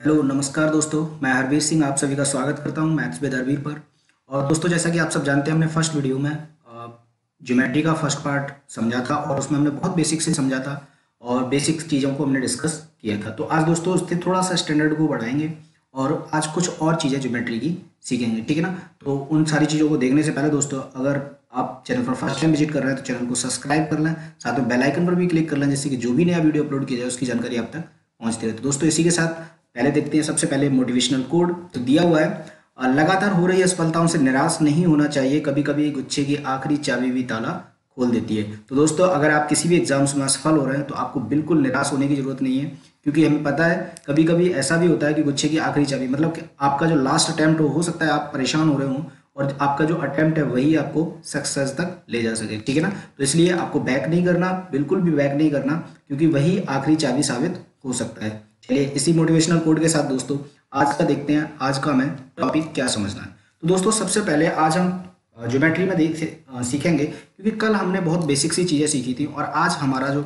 Hello, नमस्कार दोस्तों। मैं हरवीर सिंह, आप सभी का स्वागत करता हूँ मैथ्स विद हरवीर पर। और दोस्तों, जैसा कि आप सब जानते हैं, हमने फ़र्स्ट वीडियो में ज्योमेट्री का फ़र्स्ट पार्ट समझा था और उसमें हमने बहुत बेसिक से समझा था और बेसिक चीज़ों को हमने डिस्कस किया था। तो आज दोस्तों, उससे थोड़ा सा स्टैंडर्ड को बढ़ाएँगे और आज कुछ और चीज़ें ज्योमेट्री की सीखेंगे, ठीक है ना? तो उन सारी चीज़ों को देखने से पहले दोस्तों, अगर आप चैनल पर फ़र्स्ट टाइम विज़िट कर रहे हैं तो चैनल को सब्सक्राइब कर लें, साथ में बेल आइकन पर भी क्लिक कर लें जैसे कि जो भी नया वीडियो अपलोड किया जाए, उसकी जानकारी आप तक पहुँचती रहे। तो दोस्तों, इसी के साथ पहले देखते हैं सबसे पहले मोटिवेशनल कोड तो दिया हुआ है लगातार हो रही असफलताओं से निराश नहीं होना चाहिए कभी कभी गुच्छे की आखिरी चाबी भी ताला खोल देती है। तो दोस्तों, अगर आप किसी भी एग्ज़ाम्स में असफल हो रहे हैं तो आपको बिल्कुल निराश होने की ज़रूरत नहीं है, क्योंकि हमें पता है कभी कभी ऐसा भी होता है कि गुच्छे की आखिरी चाबी मतलब कि आपका जो लास्ट अटैम्प्ट हो हो सकता है आप परेशान हो रहे हो, और आपका जो अटैम्प्ट है, वही आपको सक्सेस तक ले जा सके, ठीक है ना? तो इसलिए आपको बैक नहीं करना, बिल्कुल भी बैक नहीं करना, क्योंकि वही आखिरी चाबी साबित हो सकता है। चलिए, इसी मोटिवेशनल कोड के साथ दोस्तों, आज का देखते हैं, आज का हमें टॉपिक क्या समझना है। तो दोस्तों, सबसे पहले आज हम ज्योमेट्री में देख सीखेंगे, क्योंकि कल हमने बहुत बेसिक सी चीज़ें सीखी थी, और आज हमारा जो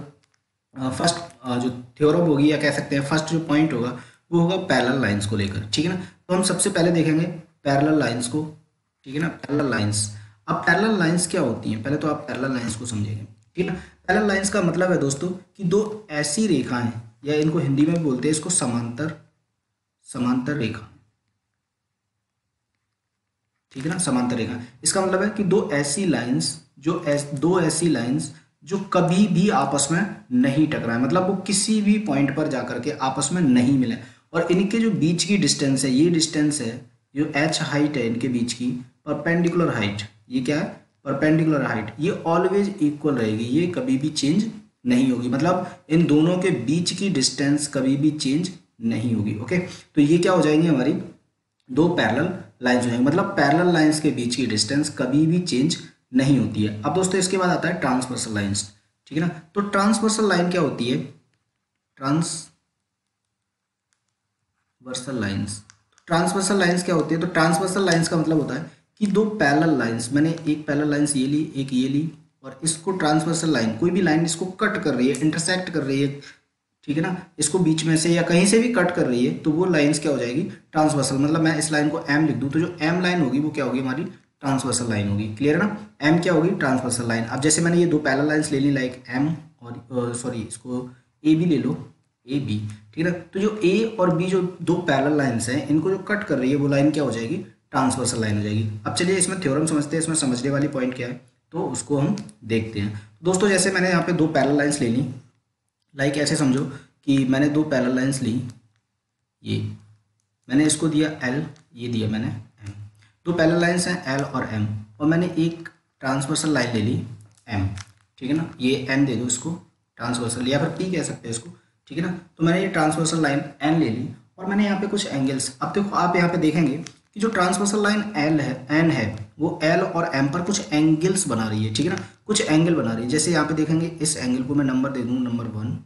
फ़र्स्ट जो थ्योरम होगी, या कह सकते हैं फ़र्स्ट जो पॉइंट होगा, वो होगा पैरल लाइन्स को लेकर, ठीक है ना? तो हम सबसे पहले देखेंगे पैरल लाइन्स को, ठीक है ना? पैरल लाइन्स अब पैरल लाइन्स क्या होती हैं? पहले तो आप पैरल लाइन्स को समझेंगे, ठीक है ना? पैरल लाइन्स का मतलब है दोस्तों, कि दो ऐसी रेखाएँ या इनको हिंदी में बोलते हैं इसको समांतर समांतर रेखा। ठीक है ना? समांतर रेखा। इसका मतलब है कि दो ऐसी लाइंस जो ऐस, दो ऐसी लाइंस जो कभी भी आपस में नहीं टकराए। मतलब वो किसी भी पॉइंट पर जाकर के आपस में नहीं मिले। और इनके जो बीच की डिस्टेंस है ये डिस्टेंस है जो एच हाइट है इनके बीच की परपेंडिकुलर हाइट ये क्या है? परपेंडिकुलर हाइट ये ऑलवेज इक्वल रहेगी। ये कभी भी चेंज नहीं होगी। मतलब इन दोनों के बीच की डिस्टेंस कभी भी चेंज नहीं होगी ओके तो ये क्या हो जाएँगे हमारी? दो पैरल लाइंस हो मतलब पैरल लाइन्स के बीच की डिस्टेंस कभी भी चेंज नहीं होती है। अब दोस्तों, इसके बाद आता है ट्रांसवर्सल लाइन्स ठीक है ना? तो ट्रांसवर्सल लाइन क्या होती है? ट्रांसवर्सल लाइन्स ट्रांसवर्सल लाइन्स क्या होती है? तो ट्रांसवर्सल लाइन्स का मतलब होता है कि दो पैरल लाइन्स मैंने एक पैरल लाइन्स ये ली, एक ये ली और इसको ट्रांसवर्सल लाइन कोई भी लाइन इसको कट कर रही है इंटरसेक्ट कर रही है, ठीक है ना? इसको बीच में से या कहीं से भी कट कर रही है तो वो लाइंस क्या हो जाएगी? ट्रांसवर्सल मतलब मैं इस लाइन को एम लिख दूँ तो जो एम लाइन होगी, वो क्या होगी हमारी? ट्रांसवर्सल लाइन होगी क्लियर है ना? एम क्या होगी? ट्रांसवर्सल लाइन अब जैसे मैंने ये दो पैरल लाइन्स ले ली लाइक एम और सॉरी इसको ए बी ले लो ए बी ठीक है ना? तो जो ए और बी जो दो पैरल लाइन्स हैं, इनको जो कट कर रही है, वो लाइन क्या हो जाएगी? ट्रांसवर्सल लाइन हो जाएगी। अब चलिए इसमें थ्योरम समझते हैं, इसमें समझने वाली पॉइंट क्या है? तो उसको हम देखते हैं। दोस्तों, जैसे मैंने यहाँ पे दो पैरल लाइन्स ले ली। लाइक ऐसे समझो कि मैंने दो पैरल लाइन्स ली। ये। मैंने इसको दिया एल ये दिया मैंने एम दो पैरल लाइन्स हैं एल और एम और मैंने एक ट्रांसवर्सल लाइन ले ली एम ठीक है ना? ये एन दे दो इसको ट्रांसवर्सल या फिर पी कह सकते हैं इसको। ठीक है ना? तो मैंने ये ट्रांसवर्सल लाइन एन ले ली। और मैंने यहाँ पे कुछ एंगल्स अब देखो, आप यहाँ पे देखेंगे कि जो ट्रांसवर्सल लाइन एल है एन है, वो एल और एम पर कुछ एंगल्स बना रही है, ठीक है ना? कुछ एंगल बना रही है। जैसे यहाँ पे देखेंगे, इस एंगल को मैं नंबर दे दूँ नंबर वन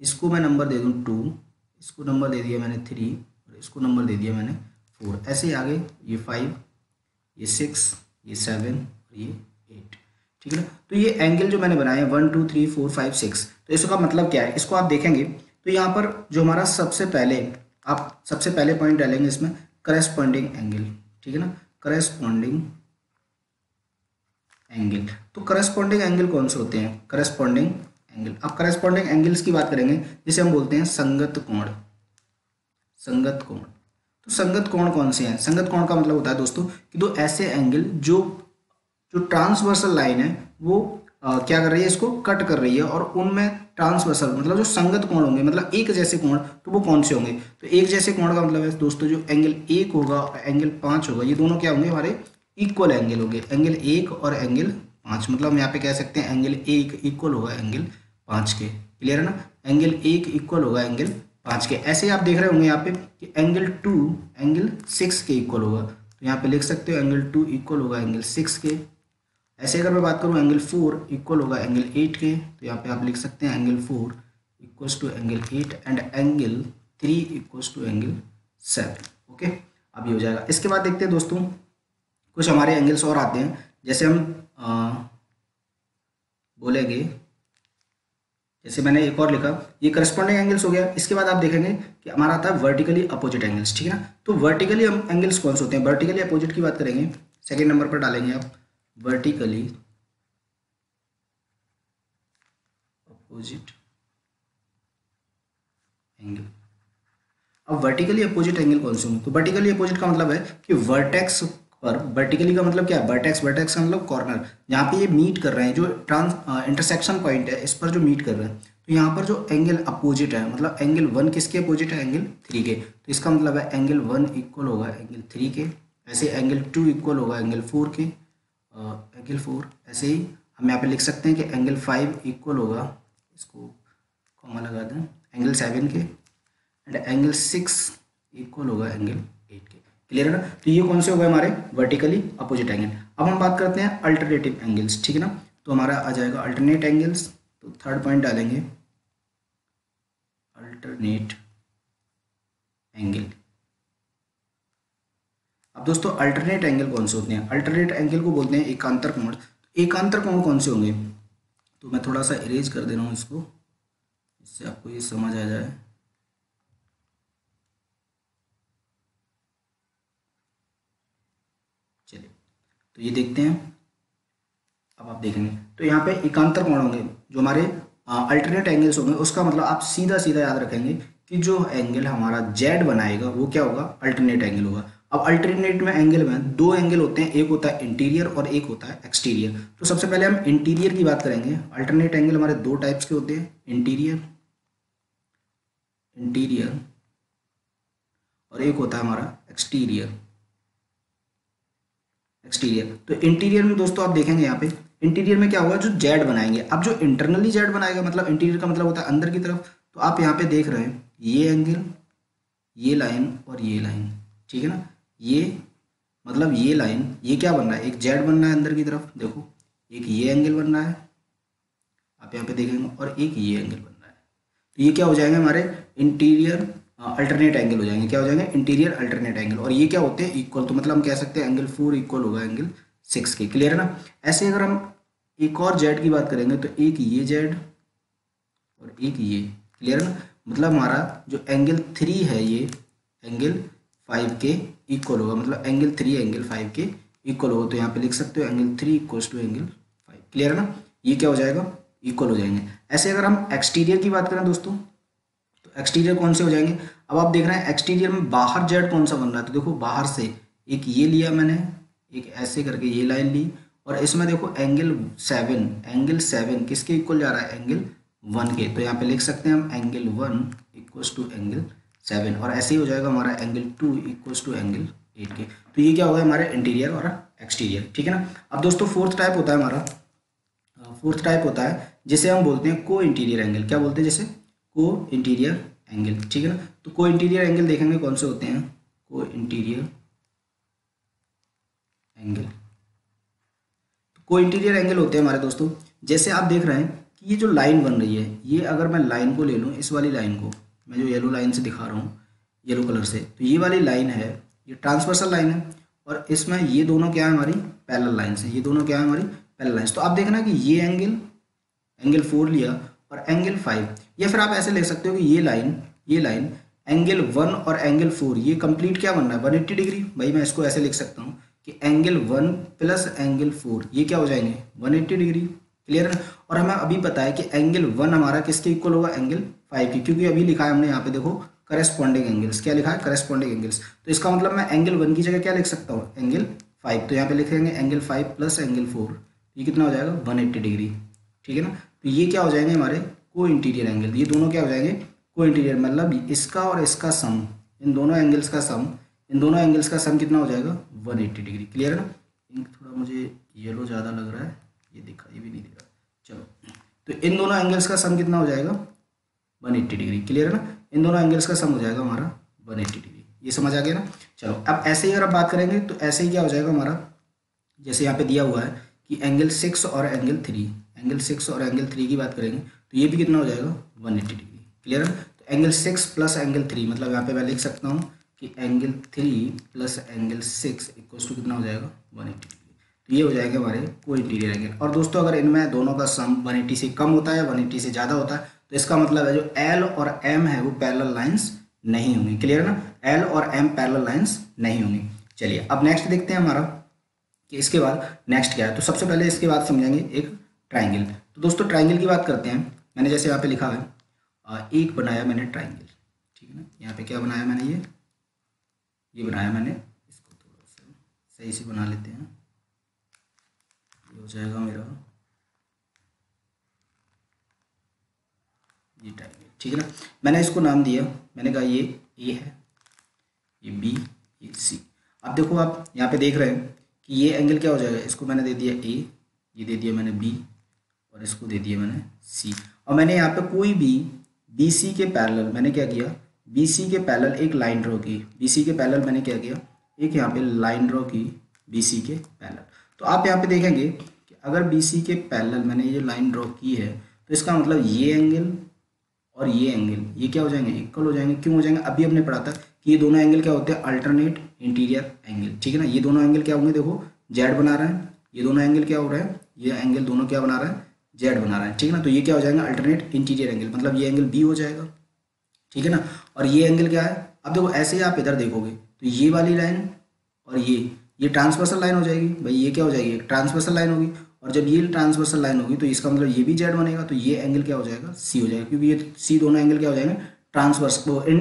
इसको मैं नंबर दे दूँ टू इसको नंबर दे दिया मैंने थ्री और इसको नंबर दे दिया मैंने फोर ऐसे ही आगे, ये फाइव ये सिक्स ये सेवन और ये एट ठीक है ना? तो ये एंगल जो मैंने बनाए one two three four five six तो इसका मतलब क्या है? इसको आप देखेंगे तो यहाँ पर जो हमारा सबसे पहले, आप सबसे पहले पॉइंट डालेंगे इसमें करस्पॉन्डिंग एंगल ठीक है ना? करस्पॉन्डिंग एंगल तो करस्पॉन्डिंग एंगल कौन से होते हैं? करस्पॉन्डिंग एंगल अब करस्पॉन्डिंग एंगल्स की बात करेंगे जिसे हम बोलते हैं संगत कोण। संगत कोण। तो संगत कोण कौन से हैं? संगत कोण का मतलब होता है दोस्तों कि दो ऐसे एंगल जो जो ट्रांसवर्सल लाइन है वो आ, क्या कर रही है इसको? कट कर रही है और उनमें ट्रांसवर्सल मतलब जो संगत कोण होंगे मतलब एक जैसे कोण तो वो कौन से होंगे? तो एक जैसे कोण का मतलब है, दोस्तों, जो एंगल एक होगा और एंगल पाँच होगा, ये दोनों क्या होंगे? हमारे इक्वल एंगल होंगे। एंगल एक और एंगल पाँच मतलब हम यहाँ पे कह सकते हैं एंगल एक इक्वल होगा एंगल पाँच के। क्लियर है ना? एंगल एक इक्वल होगा एंगल पाँच के। ऐसे आप देख रहे होंगे यहाँ पे कि एंगल टू एंगल सिक्स के इक्वल होगा। तो यहाँ पे लिख सकते हो एंगल टू इक्वल होगा एंगल सिक्स के। ऐसे अगर मैं बात करूँ एंगल फोर इक्वल होगा एंगल एट के तो यहाँ पे आप लिख सकते हैं angle four equals to angle eight and angle three equals to angle seven okay अब ये हो जाएगा। इसके बाद देखते हैं दोस्तों कुछ हमारे एंगल्स और आते हैं। जैसे हम आ, बोलेंगे जैसे मैंने एक और लिखा ये करस्पॉन्डिंग एंगल्स हो गया। इसके बाद आप देखेंगे कि हमारा आता है वर्टिकली अपोजिट एंगल्स ठीक है ना? तो वर्टिकली हम एंगल्स कौन से होते हैं? वर्टिकली अपोजिट की बात करेंगे। सेकेंड नंबर पर डालेंगे आप। वर्टिकली अपोजिट एंगल अब वर्टिकली अपोजिट एंगल कौन से होंगे तो वर्टिकली अपोजिट का मतलब है कि वर्टेक्स पर वर्टिकली का मतलब क्या है? वर्टेक्स वर्टेक्स का मतलब कॉर्नर यहाँ पे ये मीट कर रहे हैं, जो ट्रांस इंटरसेक्शन पॉइंट है, इस पर जो मीट कर रहे हैं तो यहाँ पर जो एंगल अपोजिट है मतलब एंगल वन किसके अपोजिट है? एंगल थ्री के. तो इसका मतलब है एंगल वन इक्वल होगा एंगल थ्री के. ऐसे एंगल टू इक्वल होगा एंगल फोर के. एंगल फोर ऐसे ही हम यहाँ पे लिख सकते हैं कि एंगल फाइव इक्वल होगा। इसको कॉमा लगा दें। एंगल सेवन के। एंड एंगल सिक्स इक्वल होगा एंगल एट के। क्लियर है ना? तो ये कौन से हो गए हमारे? वर्टिकली अपोजिट एंगल अब हम बात करते हैं अल्टरनेटिव एंगल्स ठीक है ना? तो हमारा आ जाएगा अल्टरनेट एंगल्स तो थर्ड पॉइंट डालेंगे। अल्टरनेट एंगल अब दोस्तों अल्टरनेट एंगल कौन से होते हैं? अल्टरनेट एंगल को बोलते हैं एकांतर कोण। एकांतर कोण कौन से होंगे? तो मैं थोड़ा सा इरेज कर दे रहा हूँ इसको। इससे आपको ये समझ आ जाए। चलिए तो ये देखते हैं। अब आप देखेंगे। तो यहाँ पे एकांतर कोण होंगे, जो हमारे अल्टरनेट एंगल्स होंगे, उसका मतलब आप सीधा सीधा याद रखेंगे कि जो एंगल हमारा जेड बनाएगा, वो क्या होगा? अल्टरनेट एंगल होगा। अब अल्टरनेट में एंगल में दो एंगल होते हैं, एक होता है इंटीरियर और एक होता है एक्सटीरियर तो सबसे पहले हम इंटीरियर की बात करेंगे। अल्टरनेट एंगल हमारे दो टाइप्स के होते हैं इंटीरियर इंटीरियर और एक होता है हमारा एक्सटीरियर एक्सटीरियर तो इंटीरियर में दोस्तों आप देखेंगे यहाँ पे इंटीरियर में क्या होगा? जो जेड बनाएँगे। अब जो इंटरनली जेड बनाएगा मतलब इंटीरियर का मतलब होता है अंदर की तरफ़। तो आप यहाँ पे देख रहे हैं, ये एंगल ये लाइन और ये लाइन ठीक है ना? ये मतलब ये लाइन ये क्या बन रहा है? एक जेड बन रहा है अंदर की तरफ़, देखो। एक ये एंगल बन रहा है, आप यहाँ पे देखेंगे, और एक ये एंगल बन रहा है। तो ये क्या हो जाएँगे हमारे? इंटीरियर अल्टरनेट एंगल हो जाएँगे। क्या हो जाएँगे? इंटीरियर अल्टरनेट एंगल और ये क्या होते हैं? इक्वल तो मतलब हम कह सकते हैं एंगल फोर इक्वल होगा एंगल सिक्स के। क्लियर है ना? ऐसे अगर हम एक और जेड की बात करेंगे तो एक ये जेड और एक ये। क्लियर है ना? मतलब हमारा जो एंगल थ्री है ये एंगल फाइव के इक्वल होगा मतलब एंगल थ्री एंगल फाइव के इक्वल होगा तो यहाँ पे लिख सकते हो angle three equals to angle five clear है ना? ये क्या हो जाएगा? इक्वल हो जाएँगे। ऐसे अगर हम एक्सटीरियर की बात करें दोस्तों तो एक्सटीरियर कौन से हो जाएँगे? अब आप देख रहे हैं एक्सटीरियर में बाहर जेड कौन सा बन रहा है? तो देखो बाहर से एक ये लिया मैंने, एक ऐसे करके ये लाइन ली, और इसमें देखो एंगल सेवन एंगल सेवन किसके इक्वल जा रहा है? एंगल वन के। तो यहाँ पे लिख सकते हैं हम angle one equals to angle seven. और ऐसे ही हो जाएगा हमारा angle two equals to angle eight के तो ये क्या होगा हमारे इंटीरियर और एक्सटीरियर ठीक है ना? अब दोस्तों फोर्थ टाइप होता है हमारा। फोर्थ टाइप होता है, जिसे हम बोलते हैं को इंटीरियर एंगल क्या बोलते हैं जैसे? को इंटीरियर एंगल ठीक है ना? तो को इंटीरियर एंगल देखेंगे कौन से होते हैं? को इंटीरियर एंगल को इंटीरियर एंगल होते हैं हमारे दोस्तों। जैसे आप देख रहे हैं कि ये जो लाइन बन रही है, ये अगर मैं लाइन को ले लूँ, इस वाली लाइन को मैं जो येलो लाइन से दिखा रहा हूँ येलो कलर से। तो ये वाली लाइन है, ये ट्रांसवर्सल लाइन है, और इसमें ये दोनों क्या है हमारी? पैरल लाइन्स हैं। ये दोनों क्या है हमारी? पैरल लाइन्स तो आप देखना कि ये एंगल एंगल फोर लिया और एंगल फाइव या फिर आप ऐसे ले सकते हो कि ये लाइन ये लाइन एंगल वन और एंगल फोर ये कंप्लीट क्या बन रहा है? वन एट्टी डिग्री भाई, मैं इसको ऐसे लिख सकता हूँ कि angle one plus angle four ये क्या हो जाएँगे? वन एट्टी डिग्री क्लियर है और हमें अभी पता है कि एंगल वन हमारा किसके इक्वल होगा? एंगल फाइव की। क्योंकि अभी लिखा है हमने यहाँ पे देखो करस्पॉन्डिंग एंगल्स क्या लिखा है? करस्पॉन्डिंग एंगल्स तो इसका मतलब मैं एंगल वन की जगह क्या लिख सकता हूँ? एंगल फाइव तो यहाँ पे लिखेंगे angle five plus angle four ये कितना हो जाएगा? वन एट्टी डिग्री ठीक है ना? तो ये क्या हो जाएँगे हमारे? को इंटीरियर एंगल ये दोनों क्या हो जाएँगे? को इंटीरियर मतलब इसका और इसका सम इन दोनों एंगल्स का सम इन दोनों एंगल्स का सम कितना हो जाएगा? वन एट्टी डिग्री क्लियर है ना? इंक थोड़ा मुझे येलो ज़्यादा लग रहा है। ये दिखा, ये भी नहीं दिख। चलो। तो इन दोनों एंगल्स का सम कितना हो जाएगा? One eighty degree. क्लियर है ना? इन दोनों एंगल्स का सम हो जाएगा हमारा वन एट्टी डिग्री। ये समझ आ गया ना? चलो, अब ऐसे ही अगर आप बात करेंगे तो ऐसे ही क्या हो जाएगा हमारा? जैसे यहाँ पे दिया हुआ है कि एंगल सिक्स और एंगल थ्री एंगल सिक्स और एंगल थ्री की बात करेंगे तो ये भी कितना हो जाएगा? One eighty degree. क्लियर है तो angle six plus angle three मतलब यहाँ पे मैं लिख सकता हूँ कि angle three plus angle six equals to कितना हो जाएगा? वन एट्टी ये हो जाएगा हमारे को इंटीरियर एंगल और दोस्तों, अगर इनमें दोनों का सम वन एट्टी से कम होता है वन एट्टी से ज़्यादा होता है तो इसका मतलब है जो एल और एम है, वो पैरल लाइन्स नहीं होंगी। क्लियर है ना? एल और एम पैरल लाइन्स नहीं होंगी। चलिए, अब नेक्स्ट देखते हैं हमारा कि इसके बाद नेक्स्ट क्या है। तो सबसे पहले इसके बाद समझेंगे एक ट्राइंगल तो दोस्तों ट्राइंगल की बात करते हैं। मैंने जैसे यहाँ पे लिखा है एक बनाया मैंने ट्राइंगल ठीक है ना? यहाँ पे क्या बनाया मैंने ये? ये बनाया मैंने इसको थोड़ा सा, सही से बना लेते हैं। ये हो जाएगा मेरा। ये ट्राइंगल ठीक है ना? मैंने इसको नाम दिया। मैंने कहा ये ए है, ये बी ये सी अब देखो आप यहाँ पे देख रहे हैं कि ये एंगल क्या हो जाएगा? इसको मैंने दे दिया ए ये दे दिया मैंने बी और इसको दे दिया मैंने सी और मैंने यहाँ पे कोई भी बी सी के पैरेलल मैंने क्या किया? बी सी के पैरेलल एक लाइन ड्रॉ की। बी सी के पैरेलल मैंने क्या किया? एक यहाँ पे लाइन ड्रॉ की बी सी के पैरेलल तो आप यहाँ पे देखेंगे कि अगर बी सी के पैरेलल मैंने ये लाइन ड्रॉ की है तो इसका मतलब ये एंगल और ये एंगल ये क्या हो जाएँगे? इक्वल हो जाएँगे। क्यों हो जाएँगे? अभी हमने पढ़ा था कि ये दोनों एंगल क्या होते हैं? अल्टरनेट इंटीरियर एंगल ठीक है ना? ये दोनों एंगल क्या होंगे देखो जेड बना रहे हैं, ये दोनों एंगल क्या हो रहे हैं? ये एंगल दोनों क्या बना रहे हैं? जेड बना रहे हैं, ठीक है ना? तो ये क्या हो जाएगा? अल्टरनेट इंटीरियर एंगल मतलब ये एंगल बी हो जाएगा, ठीक है ना? और ये एंगल क्या है? अब देखो, ऐसे ही आप इधर देखोगे तो ये वाली लाइन और ये ये ट्रांसवर्सल लाइन हो जाएगी। भाई ये क्या हो जाएगी? ट्रांसवर्सल लाइन होगी। और जब ये ट्रांसवर्सल लाइन होगी तो इसका मतलब ये भी जेड बनेगा तो ये एंगल क्या हो जाएगा? सी हो जाएगा। क्योंकि ये सी दोनों एंगल क्या हो जाएँगे? ट्रांसवर्स इन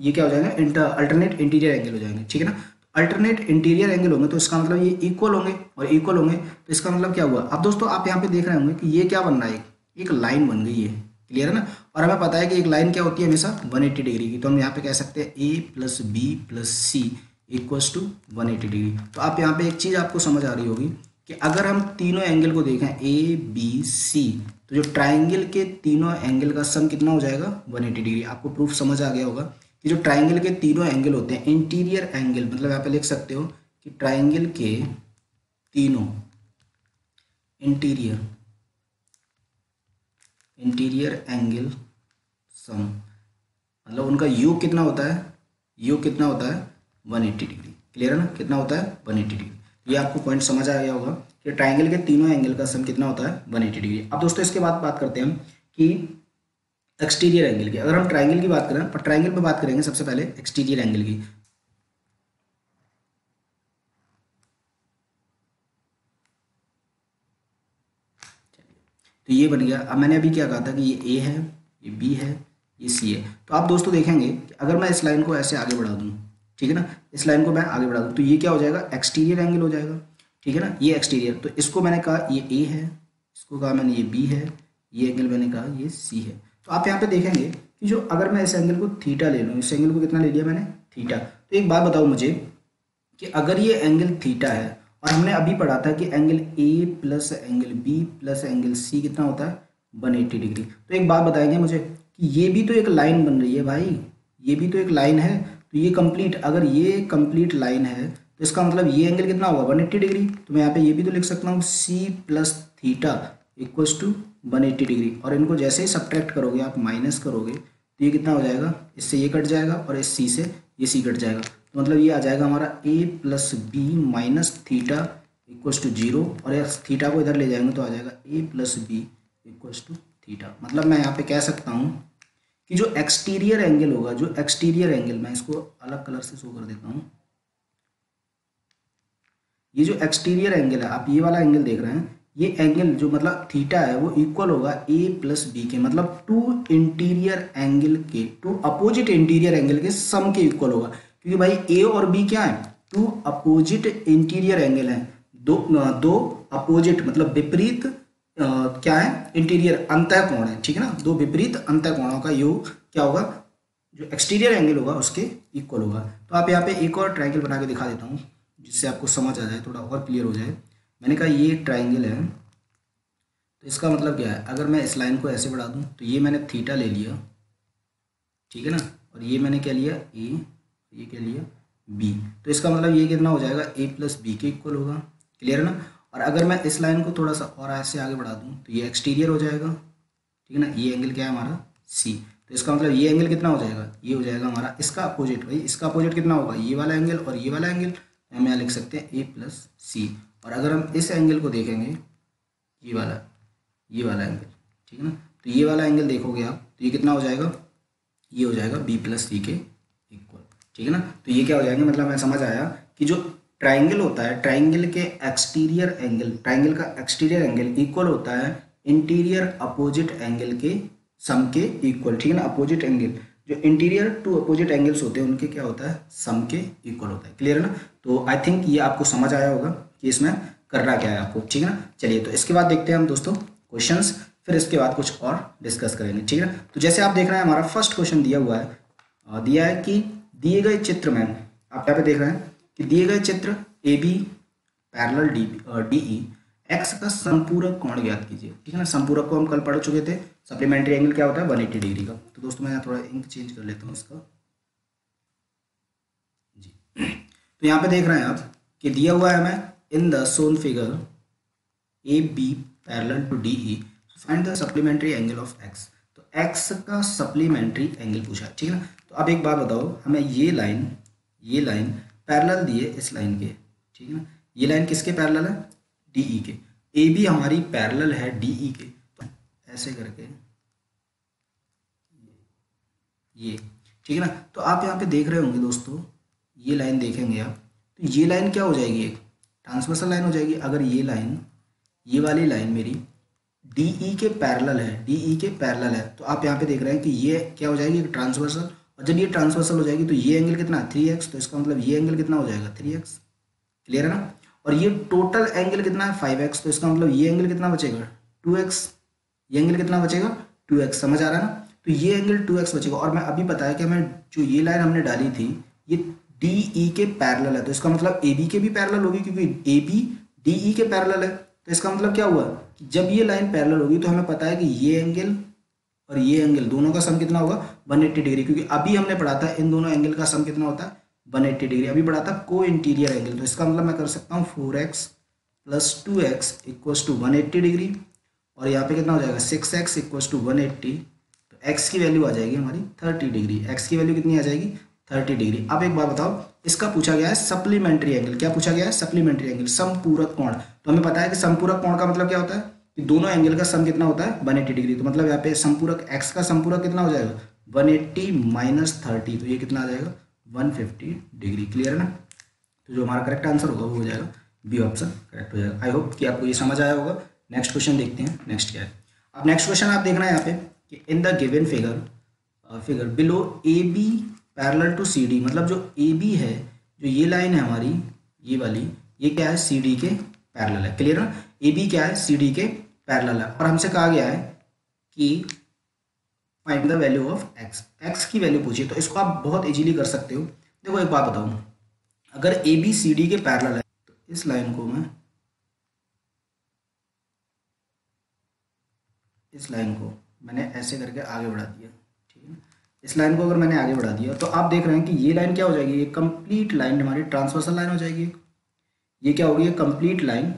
ये क्या हो जाएगा? अल्टरनेट इंटीरियर एंगल हो जाएँगे। ठीक है ना? अल्टरनेट इंटीरियर एंगल होंगे तो इसका मतलब ये इक्वल होंगे और इक्वल होंगे तो इसका मतलब क्या हुआ? अब दोस्तों, आप यहाँ पे देख रहे होंगे कि ये क्या बन रहा है? एक लाइन बन गई है। क्लियर है ना? और हमें पता है कि एक लाइन क्या होती है हमेशा? 180 डिग्री की। तो हम यहाँ पे कह सकते हैं A plus B plus C equals to one eighty degree तो आप यहाँ पे एक चीज़ आपको समझ आ रही होगी कि अगर हम तीनों एंगल को देखें ए बी सी तो जो ट्राइंगल के तीनों एंगल का सम कितना हो जाएगा? 180 डिग्री आपको प्रूफ समझ आ गया होगा कि जो ट्राइंगल के तीनों एंगल होते हैं इंटीरियर एंगल मतलब यहाँ पे लिख सकते हो कि ट्राइंगल के तीनों इंटीरियर इंटीरियर एंगल सम मतलब उनका योग कितना होता है? योग कितना होता है? 180 डिग्री क्लियर है ना? कितना होता है? 180 डिग्री ये आपको पॉइंट समझ आ गया होगा कि ट्राइंगल के तीनों एंगल का सम कितना होता है? 180 डिग्री अब दोस्तों, इसके बाद बात करते हैं हम कि एक्सटीरियर एंगल की। अगर हम ट्राइंगल की बात करें, पर ट्राइंगल पे बात करेंगे सबसे पहले एक्सटीरियर एंगल की। तो ये बन गया। अब मैंने अभी क्या कहा था कि ये ए है, ये बी है, ये सी है। तो आप दोस्तों देखेंगे कि अगर मैं इस लाइन को ऐसे आगे बढ़ा दूँ ठीक है ना? इस लाइन को मैं आगे बढ़ा दूँ। तो ये क्या हो जाएगा? एक्सटीरियर एंगल हो जाएगा। ठीक है ना? ये एक्सटीरियर तो इसको मैंने कहा ये ए है। इसको कहा मैंने ये बी है। ये एंगल मैंने कहा ये सी है। तो आप यहाँ पे देखेंगे कि जो अगर मैं इस एंगल को थीटा ले लूँ, इस एंगल को कितना ले लिया मैंने? थीटा तो एक बात बताओ मुझे कि अगर ये एंगल थीटा है और हमने अभी पढ़ा था कि angle A plus angle B plus angle C कितना होता है? वन एट्टी डिग्री तो एक बात बताएँगे मुझे कि ये भी तो एक लाइन बन रही है भाई। ये भी तो एक लाइन है। तो ये कंप्लीट अगर ये कंप्लीट लाइन है तो इसका मतलब ये एंगल कितना होगा? One eighty degree. तो मैं यहाँ पे ये भी तो लिख सकता हूँ C plus theta equals to one eighty degree. और इनको जैसे ही सब्ट्रैक्ट करोगे, आप माइनस करोगे तो ये कितना हो जाएगा? इससे ये कट जाएगा और इस सी से ये सी कट जाएगा। तो मतलब ये आ जाएगा हमारा A plus B minus theta equals to zero और इस थीटा को इधर ले जाएँगे तो आ जाएगा A plus B equals to theta मतलब मैं यहाँ पे कह सकता हूँ कि जो एक्सटीरियर एंगल होगा, जो एक्सटीरियर एंगल मैं इसको अलग कलर से शो कर देता हूँ। ये जो एक्सटीरियर एंगल है, आप ये वाला एंगल देख रहे हैं, ये एंगल जो मतलब थीटा है, वो इक्वल होगा ए प्लस बी के मतलब टू इंटीरियर एंगल के टू अपोजिट इंटीरियर एंगल के सम के इक्वल होगा। क्योंकि भाई ए और बी क्या है? टू अपोजिट इंटीरियर एंगल है। दो दो अपोजिट मतलब विपरीत क्या है? इंटीरियर अंत कोण है, ठीक है ना? दो विपरीत अंत कोणों का योग क्या होगा? जो एक्सटीरियर एंगल होगा, उसके इक्वल होगा। तो आप यहाँ पे एक और ट्राइंगल बना के दिखा देता हूँ, जिससे आपको समझ आ जाए, थोड़ा और क्लियर हो जाए। मैंने कहा ये ट्राइंगल है तो इसका मतलब क्या है? अगर मैं इस लाइन को ऐसे बढ़ा दूँ तो ये मैंने थीटा ले लिया, ठीक है ना? और ये मैंने क्या लिया? ए ये क्या लिया? बी तो इसका मतलब ये कितना हो जाएगा? ए प्लस बी के इक्वल होगा। क्लियर है ना? और अगर मैं इस लाइन को थोड़ा सा और ऐसे आगे बढ़ा दूँ तो ये एक्सटीरियर हो जाएगा, ठीक है ना? ये एंगल क्या है हमारा? सी तो इसका मतलब ये एंगल कितना हो जाएगा? ये हो जाएगा हमारा इसका अपोजिट भाई। इसका अपोजिट कितना होगा? ये वाला एंगल और ये वाला एंगल हम यहाँ लिख सकते हैं ए प्लस सी और अगर हम इस एंगल को देखेंगे, ये वाला ये वाला एंगल ठीक है ना? तो ये वाला एंगल देखोगे आप तो ये कितना हो जाएगा? ये हो जाएगा बी प्लस सी के इक्वल ठीक है ना? तो ये क्या हो जाएँगे? मतलब मैं समझ आया कि जो ट्राइंगल होता है ट्राइंगल के एक्सटीरियर एंगल ट्राइंगल का एक्सटीरियर एंगल इक्वल होता है इंटीरियर अपोजिट एंगल के सम के इक्वल ठीक है ना? अपोजिट एंगल जो इंटीरियर टू अपोजिट एंगल्स होते हैं, उनके क्या होता है? सम के इक्वल होता है क्लियर है ना? तो आई थिंक ये आपको समझ आया होगा कि इसमें करना क्या है आपको, ठीक है ना? चलिए तो इसके बाद देखते हैं हम दोस्तों क्वेश्चन फिर इसके बाद कुछ और डिस्कस करेंगे, ठीक है ना? तो जैसे आप देख रहे हैं, हमारा फ़र्स्ट क्वेश्चन दिया हुआ है दिया है कि दिए गए चित्र में, आप यहाँ पे देख रहे हैं कि दिए गए चित्र A B parallel D D E X का संपूरक कोण ज्ञात कीजिए। ठीक है ना? संपूरक को हम कल पढ़ चुके थे। सप्लीमेंट्री एंगल क्या होता है? वन एट्टी डिग्री का। तो दोस्तों, मैं यहाँ थोड़ा इंक चेंज कर लेता हूँ इसका। जी। तो यहाँ पे देख रहे हैं आप कि दिया हुआ है हमें in the shown figure A B parallel to D E find the supplementary angle of X तो एक्स का सप्लीमेंट्री एंगल पूछा। ठीक है ना? तो अब एक बात बताओ, हमें ये लाइन ये लाइन पैरेलल दिए इस लाइन के, ठीक है ना? ये लाइन किसके पैरेलल है? डीई के। ए बी हमारी पैरेलल है डीई के। तो ऐसे करके ये, ठीक है ना? तो आप यहाँ पे देख रहे होंगे दोस्तों, ये लाइन देखेंगे आप। तो ये लाइन क्या हो जाएगी एक? ट्रांसवर्सल लाइन हो जाएगी। अगर ये लाइन, ये वाली लाइन मेरी डीई के पैरेलल है डीई के पैरेलल है तो आप यहाँ पे देख रहे हैं कि ये क्या हो जाएगी? एक ट्रांसवर्सल और जब ये ट्रांसवर्सल हो जाएगी तो ये एंगल कितना? थ्री एक्स तो इसका मतलब ये एंगल कितना हो जाएगा? थ्री एक्स क्लियर है ना? और ये टोटल एंगल कितना है? फाइव एक्स तो इसका मतलब ये एंगल कितना बचेगा? टू एक्स ये एंगल कितना बचेगा? टू एक्स समझ आ रहा है ना? तो ये एंगल टू एक्स बचेगा। और मैं अभी बताया कि हमें जो ये लाइन हमने डाली थी, ये डी ई के पैरल है। तो इसका मतलब ए बी के भी पैरल होगी क्योंकि ए बी डी ई के पैरल है। तो इसका मतलब क्या हुआ? कि जब ये लाइन पैरल होगी तो हमें पता है कि ये एंगल और ये एंगल दोनों का सम कितना होगा? 180 डिग्री क्योंकि अभी हमने पढ़ा था इन दोनों एंगल का सम कितना होता? है 180 डिग्री अभी पढ़ा था को इंटीरियर एंगल तो इसका मतलब मैं कर सकता हूँ four X plus two X equals to one eighty degree और यहाँ पे कितना हो जाएगा? Six X equals to one eighty तो एक्स की वैल्यू आ जाएगी हमारी थर्टी डिग्री एक्स की वैल्यू कितनी आ जाएगी? थर्टी डिग्री अब एक बात बताओ, इसका पूछा गया है सप्लीमेंट्री एंगल क्या पूछा गया है? सप्लीमेंट्री एंगल समपूरक कोण। तो हमें पता है कि समपूरक कोण का मतलब क्या होता है? कि दोनों एंगल का सम कितना होता है? वन एट्टी डिग्री तो मतलब यहाँ पे संपूरक एक्स का संपूरक कितना हो जाएगा? वन एट्टी माइनस थर्टी तो ये कितना आ जाएगा? वन फिफ्टी डिग्री क्लियर है ना? तो जो हमारा करेक्ट आंसर होगा वो हो जाएगा बी ऑप्शन करेक्ट हो जाएगा। आई होप कि आपको ये समझ आया होगा। नेक्स्ट क्वेश्चन देखते हैं। नेक्स्ट क्या है? अब नेक्स्ट क्वेश्चन आप देखना हैं यहाँ पे कि in the given figure figure below A B parallel to C D मतलब जो ए बी है, जो ये लाइन है हमारी, ये वाली, ये क्या है? सी डी के पैरल है। क्लियर ना? ए बी क्या है? सी डी के पैरेलल है। और हमसे कहा गया है कि find the value of X X की वैल्यू पूछिए तो इसको आप बहुत इजीली कर सकते हो। देखो, एक बात बताऊँ। अगर ए बी सी डी के पैरेलल है तो इस लाइन को मैं इस लाइन को मैंने ऐसे करके आगे बढ़ा दिया। ठीक है इस लाइन को अगर मैंने आगे बढ़ा दिया तो आप देख रहे हैं कि ये लाइन क्या हो जाएगी? ये कंप्लीट लाइन हमारी ट्रांसवर्सल लाइन हो जाएगी। ये क्या होगी? ये कंप्लीट लाइन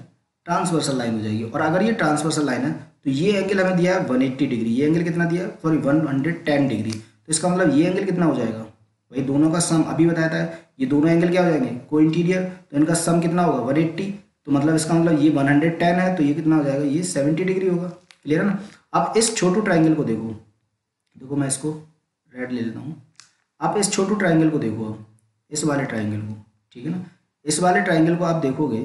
ट्रांसवर्सल लाइन हो जाएगी। और अगर ये ट्रांसवर्सल लाइन है तो ये एंगल हमें दिया है 180 डिग्री। ये एंगल कितना दिया सॉरी 110 डिग्री। तो इसका मतलब ये एंगल कितना हो जाएगा? भाई, दोनों का सम अभी बताया था, ये दोनों एंगल क्या हो जाएँगे? को इंटीरियर तो इनका सम कितना होगा? 180 तो मतलब इसका मतलब ये 110 है तो ये कितना हो जाएगा? ये 70 डिग्री होगा। क्लियर है ना? अब इस छोटू ट्राइंगल को देखो। देखो, मैं इसको रेड ले लेता हूँ। आप इस छोटू ट्राइंगल को देखो। इस वाले ट्राइंगल को, ठीक है ना? इस वाले ट्राइंगल को आप देखोगे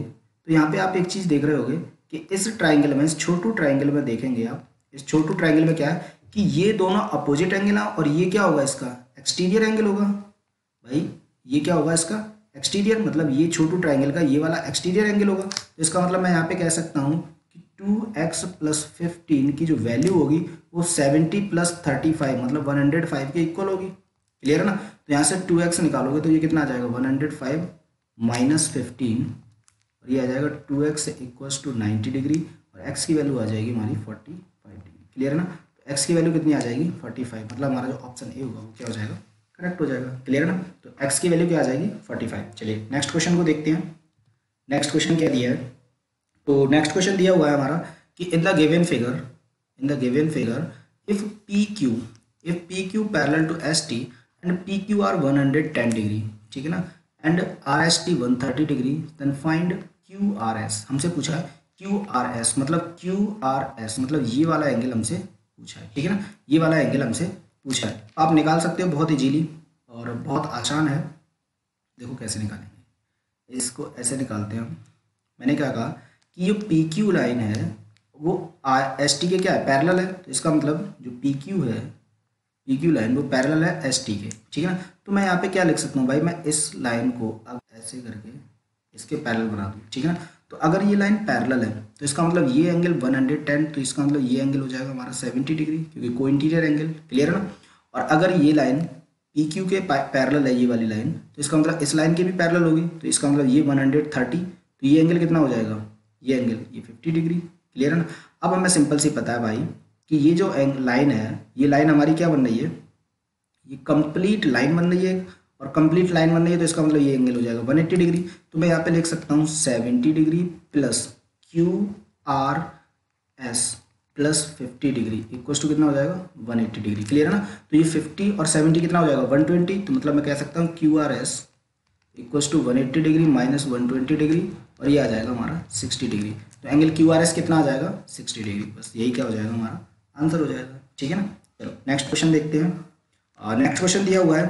तो यहाँ पे आप एक चीज़ देख रहे होगे कि इस ट्राइंगल में, इस छोटू ट्राइंगल में देखेंगे आप, इस छोटू ट्राइंगल में क्या है कि ये दोनों अपोजिट एंगल है और ये क्या होगा इसका? एक्सटीरियर एंगल होगा। भाई, ये क्या होगा इसका? एक्सटीरियर मतलब ये छोटू ट्राइंगल का ये वाला एक्सटीरियर एंगल होगा। तो इसका मतलब मैं यहाँ पे कह सकता हूँ कि टू एक्स प्लस फिफ्टीन की जो वैल्यू होगी वो सेवेंटी प्लस थर्टी फाइव मतलब वन हंड्रेड फाइव के इक्वल होगी। क्लियर है ना? तो यहाँ से टू एक्स निकालोगे तो ये कितना आ जाएगा? One hundred five minus fifteen और ये आ जाएगा two X equals to ninety degree और एक्स की वैल्यू आ जाएगी हमारी फोर्टी फाइव डिग्री। क्लियर है ना? तो एक्स की वैल्यू कितनी आ जाएगी? फोर्टी फाइव मतलब हमारा जो ऑप्शन ए होगा, वो क्या हो जाएगा? करेक्ट हो जाएगा। क्लियर ना? तो एक्स की वैल्यू क्या आ जाएगी? फोर्टी फाइव चलिए नेक्स्ट क्वेश्चन को देखते हैं। नेक्स्ट क्वेश्चन क्या दिया है? तो नेक्स्ट क्वेश्चन दिया हुआ है हमारा कि in the given figure in the given figure if P Q if P Q parallel to S T and P Q R one hundred ten degree ठीक है ना? And R S T one thirty degree then find Q R S हमसे पूछा है Q R S मतलब Q R S मतलब ये वाला एंगल हमसे पूछा है, ठीक है ना? ये वाला एंगल हमसे पूछा है। आप निकाल सकते हो बहुत इजीली और बहुत आसान है। देखो कैसे निकालेंगे। इसको ऐसे निकालते हैं हम। मैंने क्या कहा कि जो पी क्यू लाइन है, वो आर एस टी के क्या है? पैरेलल है तो इसका मतलब जो पी क्यू है पी क्यू लाइन वो पैरेलल है एस टी के, ठीक है ना? तो मैं यहाँ पे क्या लिख सकता हूँ भाई? मैं इस लाइन को अब ऐसे करके इसके पैरेलल बना दूँ, ठीक है ना? तो अगर ये लाइन पैरेलल है तो इसका मतलब ये एंगल 110 तो इसका मतलब ये एंगल हो जाएगा हमारा 70 डिग्री क्योंकि को इंटीरियर एंगल क्लियर है ना? और अगर ये लाइन पी क्यू के पैरेलल है ये वाली लाइन तो इसका मतलब इस लाइन के भी पैरेलल होगी तो इसका मतलब ये 130 तो ये एंगल कितना हो जाएगा? ये एंगल ये 50 डिग्री क्लियर है ना? अब हमें सिंपल से पता है भाई कि ये जो लाइन है, ये लाइन हमारी क्या बन रही है? ये कंप्लीट लाइन बन रही है, और कंप्लीट लाइन बन रही है तो इसका मतलब ये एंगल हो जाएगा 180 डिग्री तो मैं यहाँ पे लिख सकता हूँ 70 degree plus Q R S plus 50 degree इक्व to कितना हो जाएगा? 180 डिग्री क्लियर है ना? तो ये 50 और 70 कितना हो जाएगा? 120 तो मतलब मैं कह सकता हूँ Q R S इक्व to one eighty degree minus one twenty degree और ये आ जाएगा हमारा 60 डिग्री तो एंगल क्यू आर एस कितना आ जाएगा? 60 डिग्री बस यही क्या हो जाएगा हमारा? आंसर हो जाएगा, ठीक है ना? चलो नेक्स्ट क्वेश्चन देखते हैं। नेक्स्ट क्वेश्चन दिया हुआ है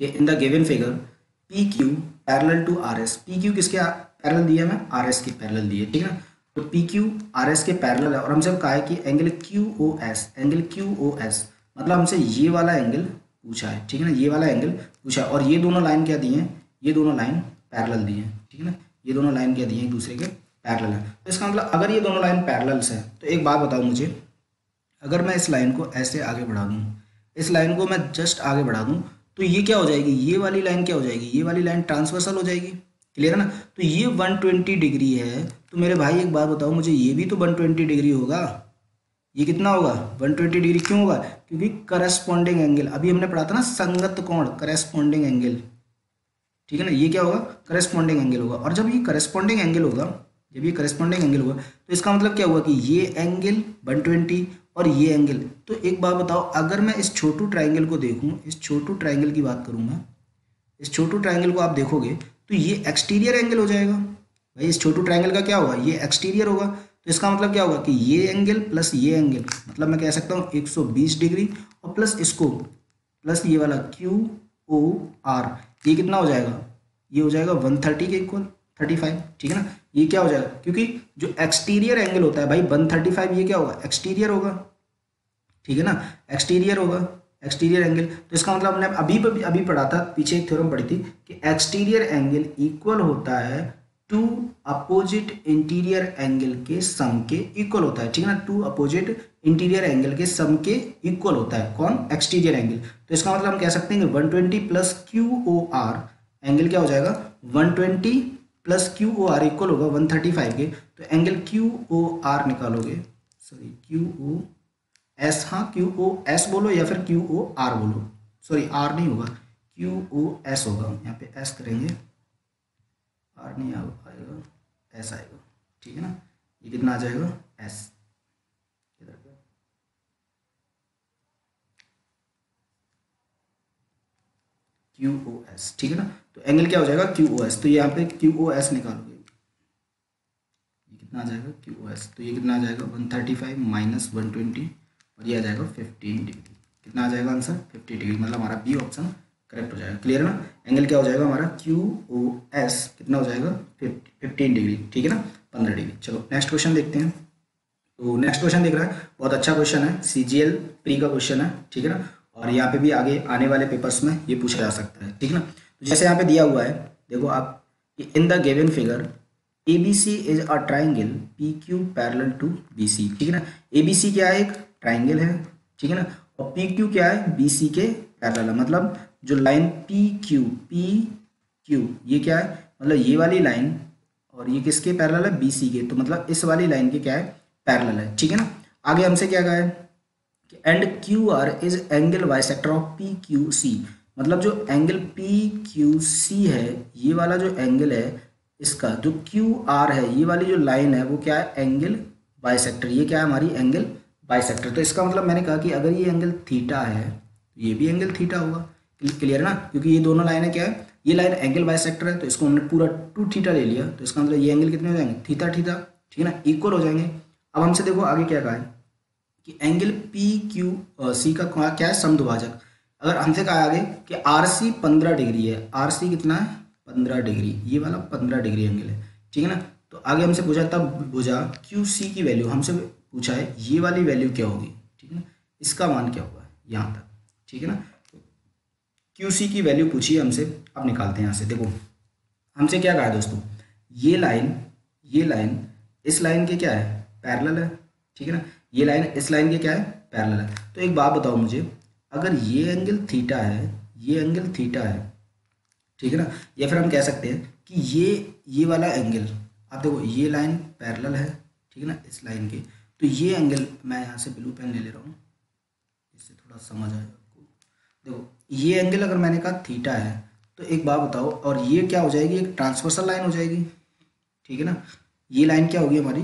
कि in the given figure P Q parallel to R S P Q किसके पैरल दिया मैं? आर एस के पैरल दिए, ठीक है ना? तो पी क्यू आर एस के पैरल है, और हमसे कहा है कि angle Q O S angle Q O S मतलब हमसे ये वाला एंगल पूछा है, ठीक है ना? ये वाला एंगल पूछा है, और ये दोनों लाइन क्या दिए हैं? ये दोनों लाइन पैरल दिए हैं, ठीक है ना? ये दोनों लाइन क्या दिए हैं? एक दूसरे के पैरल है। तो इसका मतलब अगर ये दोनों लाइन पैरल्स है तो एक बात बताओ मुझे अगर मैं इस लाइन को ऐसे आगे बढ़ा दूँ, इस लाइन को मैं जस्ट आगे बढ़ा दूँ तो ये क्या हो जाएगी? ये वाली लाइन क्या हो जाएगी? ये वाली लाइन ट्रांसवर्सल हो जाएगी। क्लियर है ना? तो ये 120 डिग्री है। तो मेरे भाई, एक बात बताओ, मुझे ये भी तो 120 डिग्री होगा? ये कितना होगा? 120 डिग्री क्यों होगा? क्योंकि करस्पॉन्डिंग एंगल अभी हमने पढ़ा था ना, संगत कोण करस्पॉन्डिंग एंगल ठीक है ना? ये क्या होगा? करस्पॉन्डिंग एंगल होगा। और जब ये करस्पॉन्डिंग एंगल होगा, जब ये करस्पॉन्डिंग एंगल होगा तो इसका मतलब क्या हुआ कि ये एंगल 120 और ये एंगल तो एक बात बताओ, अगर मैं इस छोटू ट्राइंगल को देखूँ, इस छोटू ट्राइंगल की बात करूँ मैं, इस छोटू ट्राइंगल को आप देखोगे तो ये एक्सटीरियर एंगल हो जाएगा। भाई, इस छोटू ट्राइंगल का क्या होगा? ये एक्सटीरियर होगा। तो इसका मतलब क्या होगा कि ये एंगल प्लस ये एंगल मतलब मैं कह सकता हूँ 120 डिग्री और प्लस इसको प्लस ये वाला क्यू ओ आर ये कितना हो जाएगा? ये हो जाएगा 130 के इक्वल। 35 ठीक है ना? ये क्या हो जाएगा? क्योंकि जो एक्सटीरियर एंगल होता है भाई 135 ये क्या होगा? एक्सटीरियर होगा, ठीक है ना? एक्सटीरियर होगा एक्सटीरियर एंगल तो इसका मतलब हमने अभी अभी पढ़ा था, पीछे एक थ्योरम पढ़ी थी कि एक्सटीरियर एंगल इक्वल होता है टू अपोजिट इंटीरियर एंगल के सम के इक्वल होता है, ठीक है ना? टू अपोजिट इंटीरियर एंगल के सम के इक्वल होता है। कौन? एक्सटीरियर एंगल तो इसका मतलब हम कह सकते हैं कि 120 plus Q O R angle क्या हो जाएगा? 120 plus Q O R equal होगा 135 के तो एंगल क्यू ओ आर निकालोगे। सॉरी क्यू ओ एस हाँ क्यू ओ एस बोलो या फिर क्यू ओ आर बोलो। सॉरी आर नहीं होगा, क्यू ओ एस होगा। यहाँ पे एस करेंगे, आर नहीं आएगा, एस आएगा। ठीक है ना? ये कितना आ जाएगा? एस। क्यू ओ एस, ठीक है ना? तो एंगल क्या हो जाएगा क्यू ओ एस तो यहाँ पे क्यू ओ एस निकालोगे। ये कितना आ जाएगा क्यू ओ एस तो ये कितना आ जाएगा? One thirty five minus one twenty और ये आ जाएगा फिफ्टीन डिग्री कितना आ जाएगा आंसर फिफ्टी डिग्री मतलब हमारा बी ऑप्शन करेक्ट हो जाएगा। क्लियर ना? एंगल क्या हो जाएगा हमारा? क्यू ओ एस कितना हो जाएगा? फिफ्टीन डिग्री ठीक है ना? पंद्रह डिग्री चलो नेक्स्ट क्वेश्चन देखते हैं। तो नेक्स्ट क्वेश्चन देख रहा है। बहुत अच्छा क्वेश्चन है। सी जी एल प्री का क्वेश्चन है। ठीक है ना? और यहाँ पे भी आगे आने वाले पेपर्स में ये पूछा जा सकता है। ठीक है ना? जैसे यहाँ पे दिया हुआ है, देखो आप in the given figure A B C is a triangle P Q parallel to B C ठीक है ना? ए बी सी क्या है? एक ट्राइंगल है, ठीक है ना? और पी क्यू क्या है? बी सी के पैरल है। मतलब जो line P Q P Q ये क्या है? मतलब ये वाली लाइन और ये किसके पैरल है? बी सी के। तो मतलब इस वाली लाइन के क्या है? पैरल है, ठीक है ना? आगे हमसे क्या कहा है? And Q R is angle Y bisector of P Q C मतलब जो एंगल पी क्यू सी है, ये वाला जो एंगल है, इसका, जो क्यू आर है, ये वाली जो लाइन है, वो क्या है? एंगल बाइसेक्टर ये क्या है हमारी? एंगल बाइसेक्टर तो इसका मतलब मैंने कहा कि अगर ये एंगल थीटा है तो ये भी एंगल थीटा होगा। क्लियर ना? क्योंकि ये दोनों लाइनें क्या है? ये लाइन एंगल बाइसेक्टर है तो इसको हमने पूरा टू थीटा ले लिया। तो इसका मतलब ये एंगल कितने हो जाएँगे? थीटा थीटा ठीक है ना? इक्वल हो जाएँगे। अब हमसे देखो आगे क्या कहा है कि एंगल पी क्यू सी का क्या है? समद्विभाजक अगर हमसे कहा आगे कि आर सी पंद्रह डिग्री है। आर सी कितना है? पंद्रह डिग्री। ये वाला पंद्रह डिग्री एंगल है। ठीक है ना? तो आगे हमसे पूछा तब भुजा क्यू सी की वैल्यू हमसे पूछा है, ये वाली वैल्यू क्या होगी? ठीक है ना? इसका मान क्या होगा यहाँ तक। ठीक है ना? क्यू सी की वैल्यू पूछी हमसे। अब निकालते हैं यहाँ से। देखो, हमसे क्या कहा है दोस्तों? ये लाइन ये लाइन इस लाइन के क्या है? पैरेलल है। ठीक है ना? ये लाइन इस लाइन के क्या है? पैरेलल है। तो एक बात बताओ मुझे अगर ये एंगल थीटा है, ये एंगल थीटा है, ठीक है ना? या फिर हम कह सकते हैं कि ये ये वाला एंगल आप देखो, ये लाइन पैरेलल है, ठीक है ना? इस लाइन के। तो ये एंगल मैं यहाँ से ब्लू पेन ले ले रहा हूँ। इससे थोड़ा समझ आए आपको। देखो, ये एंगल अगर मैंने कहा थीटा है तो एक बात बताओ, और ये क्या हो जाएगी? एक ट्रांसवर्सल लाइन हो जाएगी, ठीक है ना? ये लाइन क्या होगी हमारी?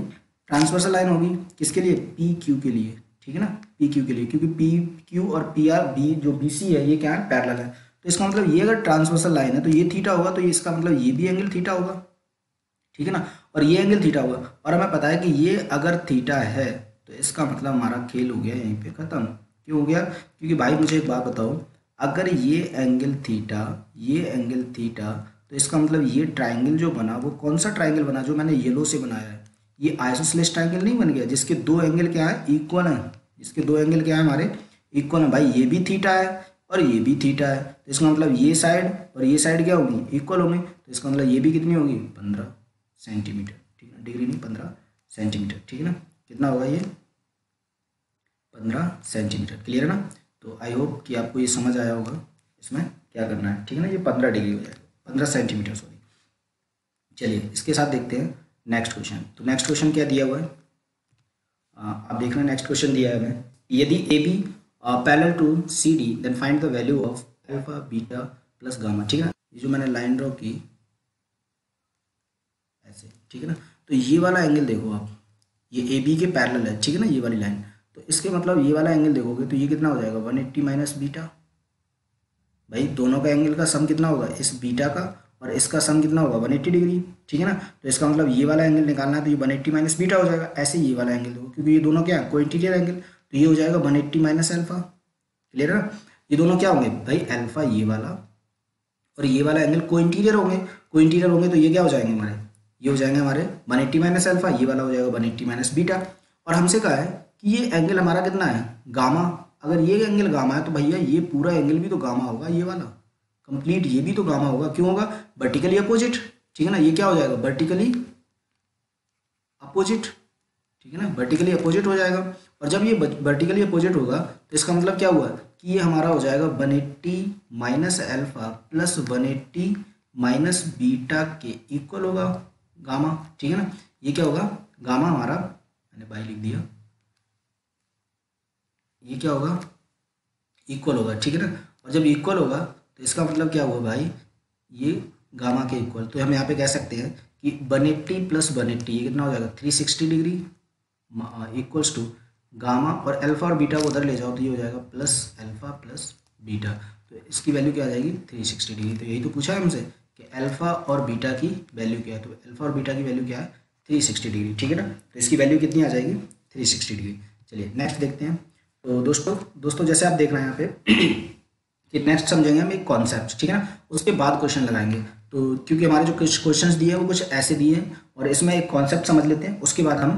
ट्रांसवर्सल लाइन होगी किसके लिए? पी क्यू के लिए, ठीक है ना? क्यू के लिए, क्योंकि पी क्यू और पी आर बी जो बी सी है, ये क्या है? पैरेलल है। तो इसका मतलब ये अगर ट्रांसवर्सल लाइन है तो ये थीटा होगा तो इसका मतलब ये भी एंगल थीटा होगा। ठीक है ना? और ये एंगल थीटा होगा। और हमें पता है कि ये अगर थीटा है तो इसका मतलब हमारा खेल हो गया, यहीं पे ख़त्म। क्यों हो गया? क्योंकि भाई, मुझे एक बात बताओ। अगर ये एंगल थीटा ये एंगल थीटा तो इसका मतलब ये ट्राइंगल जो बना, वो कौन सा ट्राइंगल बना, जो मैंने येलो से बनाया है? ये आइसोसलेस ट्राइंगल नहीं बन गया, जिसके दो एंगल क्या है? इक्वल है। जिसके दो एंगल क्या है हमारे? इक्वल है। भाई, ये भी थीटा है और ये भी थीटा है। तो इसका मतलब ये साइड और ये साइड क्या होगी? इक्वल होंगे। तो इसका मतलब ये भी कितनी होगी? पंद्रह सेंटीमीटर ठीक है डिग्री नहीं, पंद्रह सेंटीमीटर ठीक है ना? कितना होगा ये? पंद्रह सेंटीमीटर क्लियर है ना? तो आई होप कि आपको ये समझ आया होगा इसमें क्या करना है। ठीक है ना? ये पंद्रह डिग्री हो जाएगा। पंद्रह सेंटीमीटर सॉरी चलिए, इसके साथ देखते हैं नेक्स्ट क्वेश्चन तो नेक्स्ट क्वेश्चन क्या दिया हुआ है? आप देख रहे हैं नेक्स्ट क्वेश्चन दिया है हमें। यदि A B parallel to C D then find the value of alpha beta plus gamma ठीक है? ये जो मैंने लाइन ड्रॉ की, ऐसे, ठीक है ना? तो ये वाला एंगल देखो आप। ये ए बी के पैरेलल है, ठीक है ना? ये वाली लाइन तो इसके मतलब ये वाला एंगल देखोगे तो ये कितना हो जाएगा? वन एट्टी माइनस बीटा भाई, दोनों का एंगल का सम कितना होगा? इस बीटा का और इसका सम कितना होगा? वन एट्टी डिग्री ठीक है ना? तो इसका मतलब ये वाला एंगल निकालना है तो ये वन एट्टी माइनस बीटा हो जाएगा। ऐसे ये वाला एंगल देखो, क्योंकि ये दोनों क्या है? कोइंटीरियर एंगल तो ये हो जाएगा one eighty minus alpha clear है ना? ये दोनों क्या होंगे? भाई एल्फा ये वाला और ये वाला एंगल को इंटीरियर होंगे। को इंटीरियर होंगे तो ये क्या हो जाएँगे हमारे? ये हो जाएँगे हमारे वन एट्टी माइनस एल्फा ये वाला हो जाएगा वन एट्टी माइनस बीटा और हमसे कहा है कि ये एंगल हमारा कितना है? गामा अगर ये एंगल गामा है तो भैया ये पूरा एंगल भी तो गामा होगा, ये वाला। कंप्लीट ये भी तो गामा होगा। क्यों होगा? वर्टिकली अपोजिट ठीक है ना? ये क्या हो जाएगा? वर्टिकली अपोजिट ठीक है ना? वर्टिकली अपोजिट हो जाएगा। और जब ये वर्टिकली अपोजिट होगा तो इसका मतलब क्या हुआ? कि ये हमारा हो जाएगा one eighty minus alpha plus one eighty minus beta के इक्वल होगा गामा ठीक है ना? ये क्या होगा? गामा हमारा, मैंने बाई लिख दिया। ये क्या होगा? इक्वल होगा, ठीक है ना? और जब इक्वल होगा तो इसका मतलब क्या हुआ भाई? ये गामा के इक्वल तो हम यहाँ पे कह सकते हैं कि one eighty plus one eighty ये कितना हो जाएगा? Three sixty degree equals to gamma और अल्फ़ा और बीटा को उधर ले जाओ तो ये हो जाएगा प्लस अल्फ़ा प्लस बीटा तो इसकी वैल्यू क्या आ जाएगी? थ्री सिक्सटी डिग्री तो यही तो पूछा है हमसे कि अल्फ़ा और बीटा की वैल्यू क्या है? तो अल्फ़ा और बीटा की वैल्यू क्या है? थ्री सिक्सटी डिग्री ठीक है ना? तो इसकी वैल्यू कितनी आ जाएगी? थ्री सिक्सटी डिग्री चलिए नेक्स्ट देखते हैं। तो दोस्तों दोस्तों, जैसे आप देख रहे हैं यहाँ पे कि नेक्स्ट समझेंगे हम एक कॉन्सेप्ट ठीक है ना? उसके बाद क्वेश्चन लगाएँगे। तो क्योंकि हमारे जो कुछ क्वेश्चन दिए हैं, वो कुछ ऐसे दिए हैं, और इसमें एक कॉन्सेप्ट समझ लेते हैं, उसके बाद हम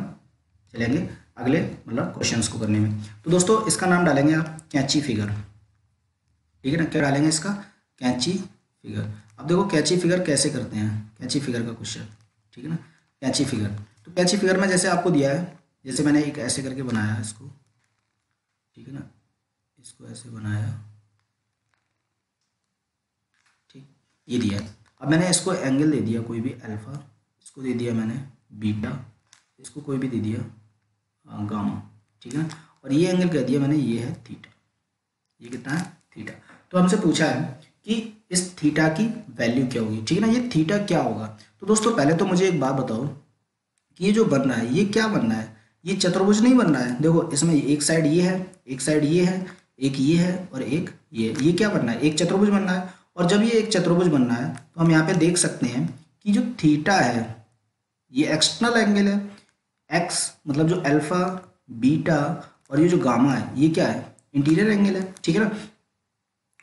चलेंगे अगले मतलब क्वेश्चंस को करने में। तो दोस्तों, इसका नाम डालेंगे आप कैंची फिगर ठीक है ना? क्या डालेंगे इसका? कैंची फिगर अब देखो, कैंची फिगर कैसे करते हैं? कैंची फिगर का क्वेश्चन ठीक है ना? कैंची फिगर तो कैंची फिगर में जैसे आपको दिया है, जैसे मैंने एक ऐसे करके बनाया इसको, ठीक है ना? इसको ऐसे बनाया ठीक ये दिया अब मैंने इसको एंगल दे दिया, कोई भी अल्फ़ा इसको दे दिया मैंने बीटा इसको कोई भी दे दिया गामा ठीक है? और ये एंगल कह दिया मैंने, ये है थीटा ये कितना है? थीटा तो हमसे पूछा है कि इस थीटा की वैल्यू क्या होगी? ठीक है ना? ये थीटा क्या होगा? तो दोस्तों, पहले तो मुझे एक बात बताओ कि ये जो बन रहा है, ये क्या बन रहा है? ये चतुर्भुज नहीं बन रहा है? देखो, इसमें एक साइड ये है, एक साइड ये है, एक ये है और एक ये ये क्या बन रहा है? एक चतुर्भुज बन रहा है और जब ये एक चतुर्भुज बन रहा है तो हम यहाँ पे देख सकते हैं कि जो थीटा है, ये एक्सटर्नल एंगल है। एक्स मतलब जो अल्फ़ा बीटा और ये जो गामा है, ये क्या है? इंटीरियर एंगल है, ठीक है ना?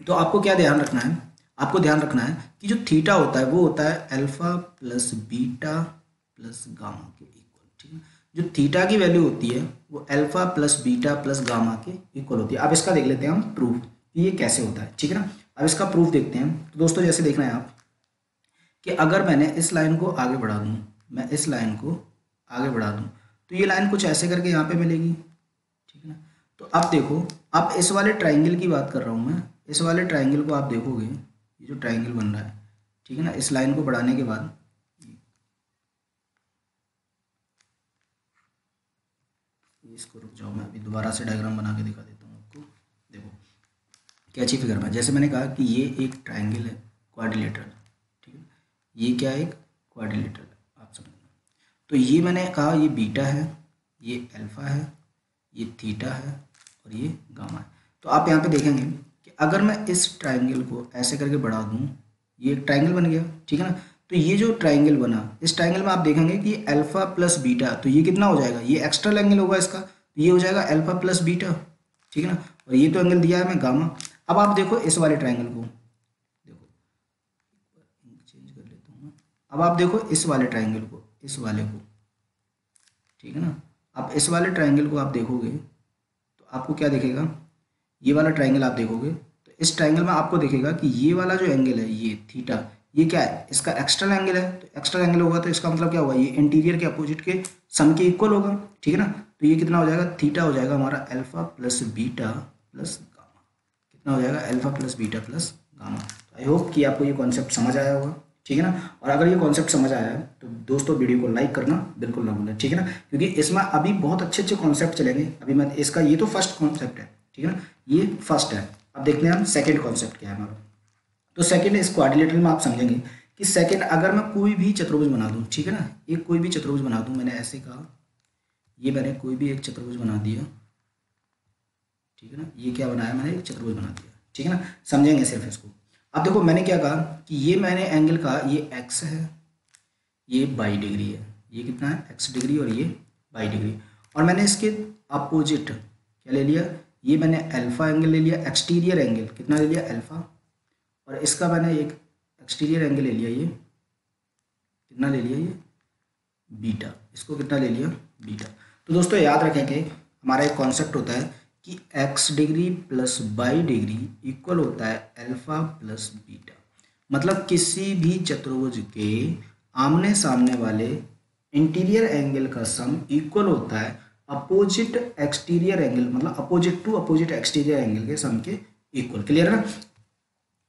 तो आपको क्या ध्यान रखना है? आपको ध्यान रखना है कि जो थीटा होता है, वो होता है alpha plus beta plus gamma के इक्वल ठीक है जो थीटा की वैल्यू होती है, वो alpha plus beta plus gamma के इक्वल होती है। अब इसका देख लेते हैं हम प्रूफ कि ये कैसे होता है, ठीक है ना? अब इसका प्रूफ देखते हैं। तो दोस्तों, जैसे देख रहे हैं आप कि अगर मैंने इस लाइन को आगे बढ़ा दूँ, मैं इस लाइन को आगे बढ़ा दूँ तो ये लाइन कुछ ऐसे करके यहाँ पे मिलेगी। ठीक है ना? तो अब देखो, अब इस वाले ट्राइंगल की बात कर रहा हूँ मैं। इस वाले ट्राइंगल को आप देखोगे, ये जो ट्राइंगल बन रहा है, ठीक है ना? इस लाइन को बढ़ाने के बाद इसको रुक जाओ, मैं अभी दोबारा से डायग्राम बना के दिखा कैची फिगर में जैसे मैंने कहा कि ये एक ट्राइंगल है क्वाड्रिलेटरल ठीक है? ये क्या है एक क्वाड्रिलेटरल आप समझना तो ये मैंने कहा ये बीटा है, ये अल्फ़ा है, ये थीटा है और ये गामा है। तो आप यहाँ पे देखेंगे कि अगर मैं इस ट्राइंगल को ऐसे करके बढ़ा दूँ, ये एक ट्राइंगल बन गया, ठीक है ना? तो ये जो ट्राइंगल बना, इस ट्राइंगल में आप देखेंगे कि अल्फ़ा प्लस बीटा तो ये कितना हो जाएगा? ये एक्स्ट्रा एंगल होगा इसका तो ये हो जाएगा अल्फ़ा प्लस बीटा ठीक है ना? और ये तो एंगल दिया है मैं गामा अब आप देखो इस वाले ट्राइंगल को। देखो। चेंज कर लेता हूँ अब आप देखो इस वाले ट्राइंगल को, इस वाले को। ठीक है ना? अब इस वाले ट्राइंगल को आप देखोगे तो आपको क्या दिखेगा? ये वाला ट्राइंगल आप देखोगे तो इस ट्राइंगल में आपको दिखेगा कि ये वाला जो एंगल है, ये थीटा ये क्या है? इसका एक्स्ट्रा एंगल है। तो एक्स्ट्रा एंगल होगा तो इसका मतलब क्या होगा? ये इंटीरियर के अपोजिट के सम के इक्वल होगा। ठीक है ना? तो ये कितना हो जाएगा? थीटा हो जाएगा हमारा अल्फ़ा प्लस बीटा प्लस कितना हो जाएगा? Alpha plus beta plus gamma तो आई होप कि आपको ये कॉन्सेप्ट समझ आया होगा, ठीक है ना? और अगर ये कॉन्सेप्ट समझ आया है तो दोस्तों वीडियो को लाइक करना बिल्कुल ना भूलें, ठीक है ना? क्योंकि इसमें अभी बहुत अच्छे अच्छे कॉन्सेप्ट चलेंगे। अभी मैं, इसका ये तो फ़र्स्ट कॉन्सेप्ट है, ठीक है ना? ये फ़र्स्ट है। अब देखते हैं हम सेकेंड कॉन्सेप्ट क्या है हमारा। तो सेकेंड इस क्वाड्रिलेटरल में आप समझेंगे कि सेकेंड अगर मैं कोई भी चतुर्भुज बना दूँ, ठीक है ना? एक कोई भी चतुर्भुज बना दूँ, मैंने ऐसे कहा, ये मैंने कोई भी एक चतुर्भुज बना दिया। ठीक है ना? ये क्या बनाया मैंने? एक चतुर्भुज बना दिया। ठीक है ना? समझेंगे सिर्फ़ इसको। अब देखो, मैंने क्या कहा कि ये मैंने एंगल कहा, ये एक्स है, ये बाई डिग्री है। ये कितना है? एक्स डिग्री और ये बाई डिग्री और मैंने इसके अपोजिट क्या ले लिया? ये मैंने अल्फ़ा एंगल ले लिया एक्सटीरियर एंगल कितना ले लिया? अल्फ़ा और इसका मैंने एक एक्सटीरियर एंगल ले लिया, ये। कितना ले लिया ये? बीटा इसको कितना ले लिया? बीटा तो दोस्तों, याद रखें कि हमारा एक कॉन्सेप्ट होता है कि X degree plus Y degree equal होता है अल्फ़ा प्लस बीटा मतलब किसी भी चतुर्भुज के आमने सामने वाले इंटीरियर एंगल का सम इक्वल होता है अपोजिट एक्सटीरियर एंगल मतलब opposite to opposite exterior angle के सम के इक्वल क्लियर है ना?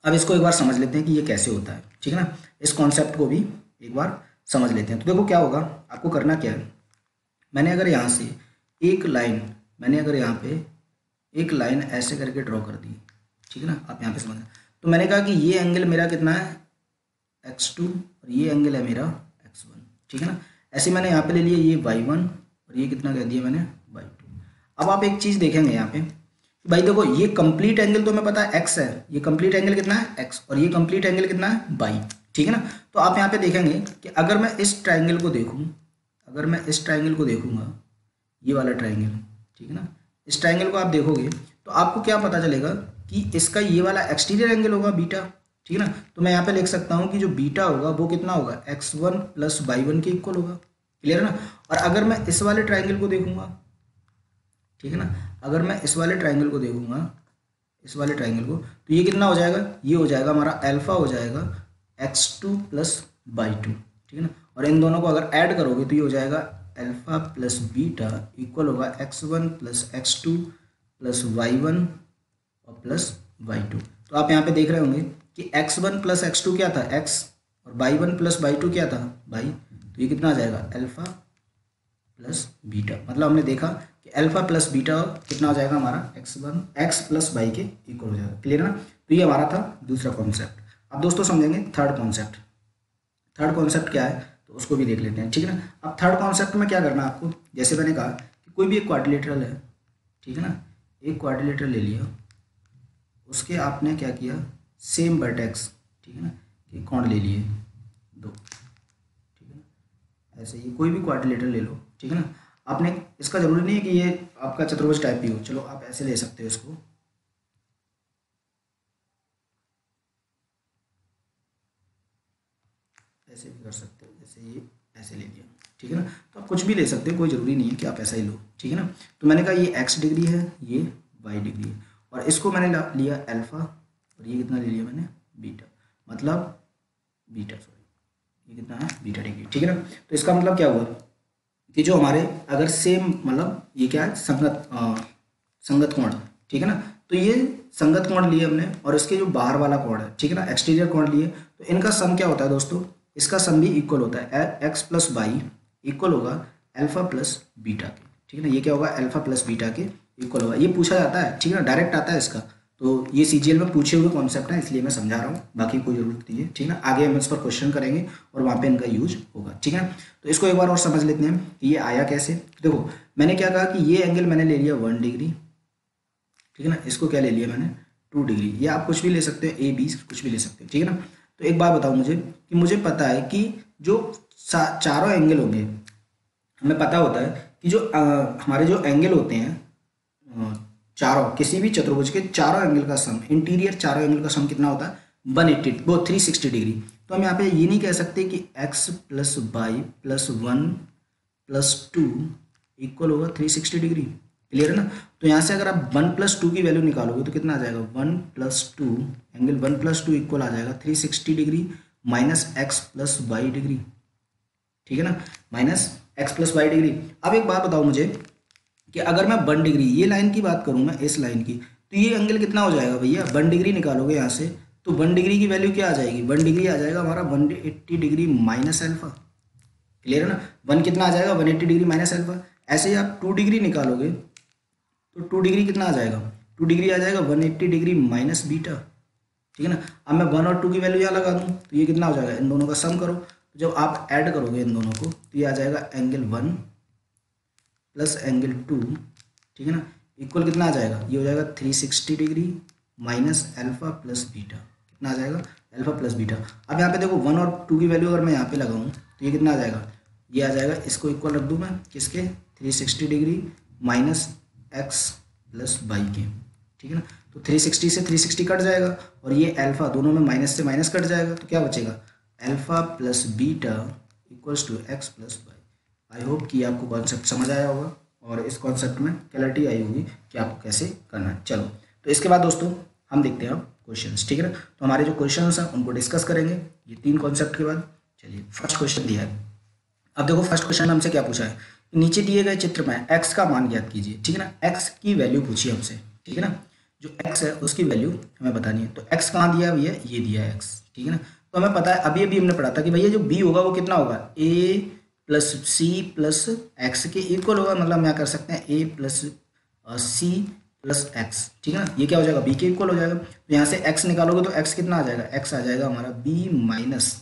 अब इसको एक बार समझ लेते हैं कि ये कैसे होता है। ठीक है ना? इस कॉन्सेप्ट को भी एक बार समझ लेते हैं। तो देखो क्या होगा? आपको करना क्या है? मैंने अगर यहाँ से एक लाइन मैंने अगर यहाँ पे एक लाइन ऐसे करके ड्रॉ कर दी। ठीक है ना? आप यहाँ पे समझ तो मैंने कहा कि ये एंगल मेरा कितना है? एक्स टू और ये एंगल है मेरा एक्स वन ठीक है ना? ऐसे मैंने यहाँ पे ले लिया, ये वाई वन और ये कितना कह दिया मैंने? वाई टू अब आप एक चीज़ देखेंगे यहाँ पे भाई देखो, ये कंप्लीट एंगल तो मैं पता है एक्स है, ये कंप्लीट एंगल कितना है एक्स और ये कंप्लीट एंगल कितना है बाई ठीक है ना? तो आप यहाँ पे देखेंगे कि अगर मैं इस ट्राइंगल को देखूँ, अगर मैं इस ट्राइंगल को देखूँगा, ये वाला ट्राइंगल ठीक है ना? इस ट्राइंगल को आप देखोगे तो आपको क्या पता चलेगा कि इसका ये वाला एक्सटीरियर एंगल होगा बीटा ठीक है ना? तो मैं यहाँ पे लिख सकता हूँ कि जो बीटा होगा, वो कितना होगा? X one plus Y one के इक्वल होगा। क्लियर है ना? और अगर मैं इस वाले ट्राइंगल को देखूँगा, ठीक है ना? अगर मैं इस वाले ट्राइंगल को देखूँगा, इस वाले ट्राइंगल को तो ये कितना हो जाएगा? ये हो जाएगा हमारा एल्फा हो जाएगा X two plus Y two ठीक है ना? और इन दोनों को अगर ऐड करोगे तो ये हो जाएगा अल्फ़ा प्लस बीटा इक्वल होगा X one plus X two plus Y one और प्लस वाई टू तो आप यहाँ पे देख रहे होंगे कि X one plus X two क्या था? एक्स और Y one plus Y two क्या था? बाई तो ये कितना आ जाएगा? अल्फ़ा प्लस बीटा मतलब हमने देखा कि अल्फ़ा प्लस बीटा कितना हो जाएगा हमारा? X one X plus Y के इक्वल हो जाएगा। क्लियर ना? तो ये हमारा था दूसरा कॉन्सेप्ट अब दोस्तों समझेंगे थर्ड कॉन्सेप्ट थर्ड कॉन्सेप्ट क्या है? तो उसको भी देख लेते हैं, ठीक है ना? अब थर्ड कॉन्सेप्ट में क्या करना है आपको? जैसे मैंने कहा कि कोई भी एक क्वाड्रिलेटरल है, ठीक है ना? एक क्वाड्रिलेटरल ले लिया, उसके आपने क्या किया? सेम वर्टेक्स ठीक है ना? कि कौन ले लिए, दो, ठीक है ना? ऐसे ही कोई भी क्वाड्रिलेटरल ले लो, ठीक है ना? आपने, इसका ज़रूरी नहीं है कि ये आपका चतुर्भुज टाइप भी हो, चलो आप ऐसे ले सकते हो इसको। ऐसे भी कर सकते हो। जैसे ये ऐसे ले लिया ठीक है ना? तो आप कुछ भी ले सकते हो कोई ज़रूरी नहीं है कि आप ऐसा ही लो ठीक है ना? तो मैंने कहा ये एक्स डिग्री है ये वाई डिग्री है और इसको मैंने लिया अल्फ़ा और ये कितना ले लिया मैंने? बीटा मतलब बीटा सॉरी ये कितना है? बीटा डिग्री ठीक है ना? तो इसका मतलब क्या हुआ? कि जो हमारे अगर सेम मतलब ये क्या है? संगत आ, संगत कोण ठीक है ना? तो ये संगत कोण लिए हमने और इसके जो बाहर वाला कोण है ठीक है ना? एक्सटीरियर कोण लिए तो इनका सम क्या होता है दोस्तों? इसका सम भी इक्वल होता है एक्स प्लस वाई इक्वल होगा अल्फ़ा प्लस बीटा के। ठीक है ना? ये क्या होगा? अल्फ़ा प्लस बीटा के इक्वल होगा। ये पूछा जाता है, ठीक है ना? डायरेक्ट आता है इसका। तो ये सीजीएल में पूछे हुए कॉन्सेप्ट है, इसलिए मैं समझा रहा हूँ। बाकी कोई ज़रूरत नहीं है, ठीक है ना? आगे हम इस पर क्वेश्चन करेंगे और वहाँ पे इनका यूज़ होगा, ठीक है तो इसको एक बार और समझ लेते हैं कि ये आया कैसे। देखो, मैंने क्या कहा कि ये एंगल मैंने ले लिया वन डिग्री ठीक है ना? इसको क्या ले लिया मैंने? टू डिग्री ये आप कुछ भी ले सकते हो ए बी कुछ भी ले सकते हो, ठीक है ना? तो एक बात बताओ मुझे कि मुझे पता है कि जो चारों एंगल होंगे हमें पता होता है कि जो आ, हमारे जो एंगल होते हैं चारों किसी भी चतुर्भुज के चारों एंगल का सम इंटीरियर चारों एंगल का सम कितना होता है? वन एट्टी वो थ्री सिक्सटी डिग्री तो हम यहाँ पे ये नहीं कह सकते कि X plus Y plus one plus two equal होगा थ्री सिक्सटी डिग्री क्लियर है ना? तो यहाँ से अगर आप वन प्लस टू की वैल्यू निकालोगे तो कितना आ जाएगा? One plus two angle one plus two equal आ जाएगा three sixty degree minus X plus Y degree ठीक है ना? Minus X plus Y degree अब एक बात बताओ मुझे कि अगर मैं वन डिग्री ये लाइन की बात करूँ मैं, इस लाइन की तो ये एंगल कितना हो जाएगा भैया? वन डिग्री निकालोगे यहाँ से तो वन डिग्री की वैल्यू क्या आ जाएगी? वन डिग्री आ जाएगा हमारा one eighty degree minus alpha clear है ना? वन कितना आ जाएगा? One eighty degree minus alpha ऐसे ही आप टू डिग्री निकालोगे तो टू डिग्री कितना आ जाएगा? टू डिग्री आ जाएगा one eighty degree minus beta ठीक है ना? अब मैं वन और टू की वैल्यू यहाँ लगा दूँ तो ये कितना हो जाएगा? इन दोनों का सम करो। तो जब आप ऐड करोगे इन दोनों को तो ये आ जाएगा angle one plus angle two ठीक है ना? इक्वल कितना आ जाएगा? ये हो जाएगा three sixty degree minus alpha plus beta कितना आ जाएगा? एल्फा प्लस बीटा अब यहाँ पे देखो वन और टू की वैल्यू अगर मैं यहाँ पे लगाऊँ तो ये कितना आ जाएगा? ये आ जाएगा, इसको इक्वल रख दूँ मैं, किसके? Three sixty degree minus X plus Y के। ठीक है ना? तो थ्री सिक्सटी से थ्री सिक्सटी कट जाएगा और ये अल्फ़ा दोनों में माइनस से माइनस कट जाएगा तो क्या बचेगा? Alpha plus beta equals to X plus Y I hope कि आपको कॉन्सेप्ट समझ आया होगा और इस कॉन्सेप्ट में क्लैरिटी आई होगी कि आपको कैसे करना है। चलो तो इसके बाद दोस्तों, हम देखते हैं अब क्वेश्चन ठीक है ना? तो हमारे जो क्वेश्चन हैं, उनको डिस्कस करेंगे। ये तीन कॉन्सेप्ट के बाद, चलिए फ़र्स्ट क्वेश्चन दिया है। अब देखो फ़र्स्ट क्वेश्चन हमसे क्या पूछा है? नीचे दिए गए चित्र में एक्स का मान ज्ञात कीजिए, ठीक है ना? एक्स की वैल्यू पूछिए हमसे, ठीक है ना? जो एक्स है, उसकी वैल्यू हमें बतानी है। तो एक्स कहाँ दिया भैया? ये दिया है एक्स ठीक है ना? तो हमें पता है अभी अभी हमने पढ़ा था कि भैया जो बी होगा, वो कितना होगा? A plus C plus X के इक्वल होगा मतलब हम यहाँ कर सकते हैं A plus C plus X ठीक है ना? ये क्या हो जाएगा? बी के इक्वल हो जाएगा। तो यहाँ से एक्स निकालोगे तो एक्स कितना आ जाएगा? एक्स आ जाएगा हमारा B minus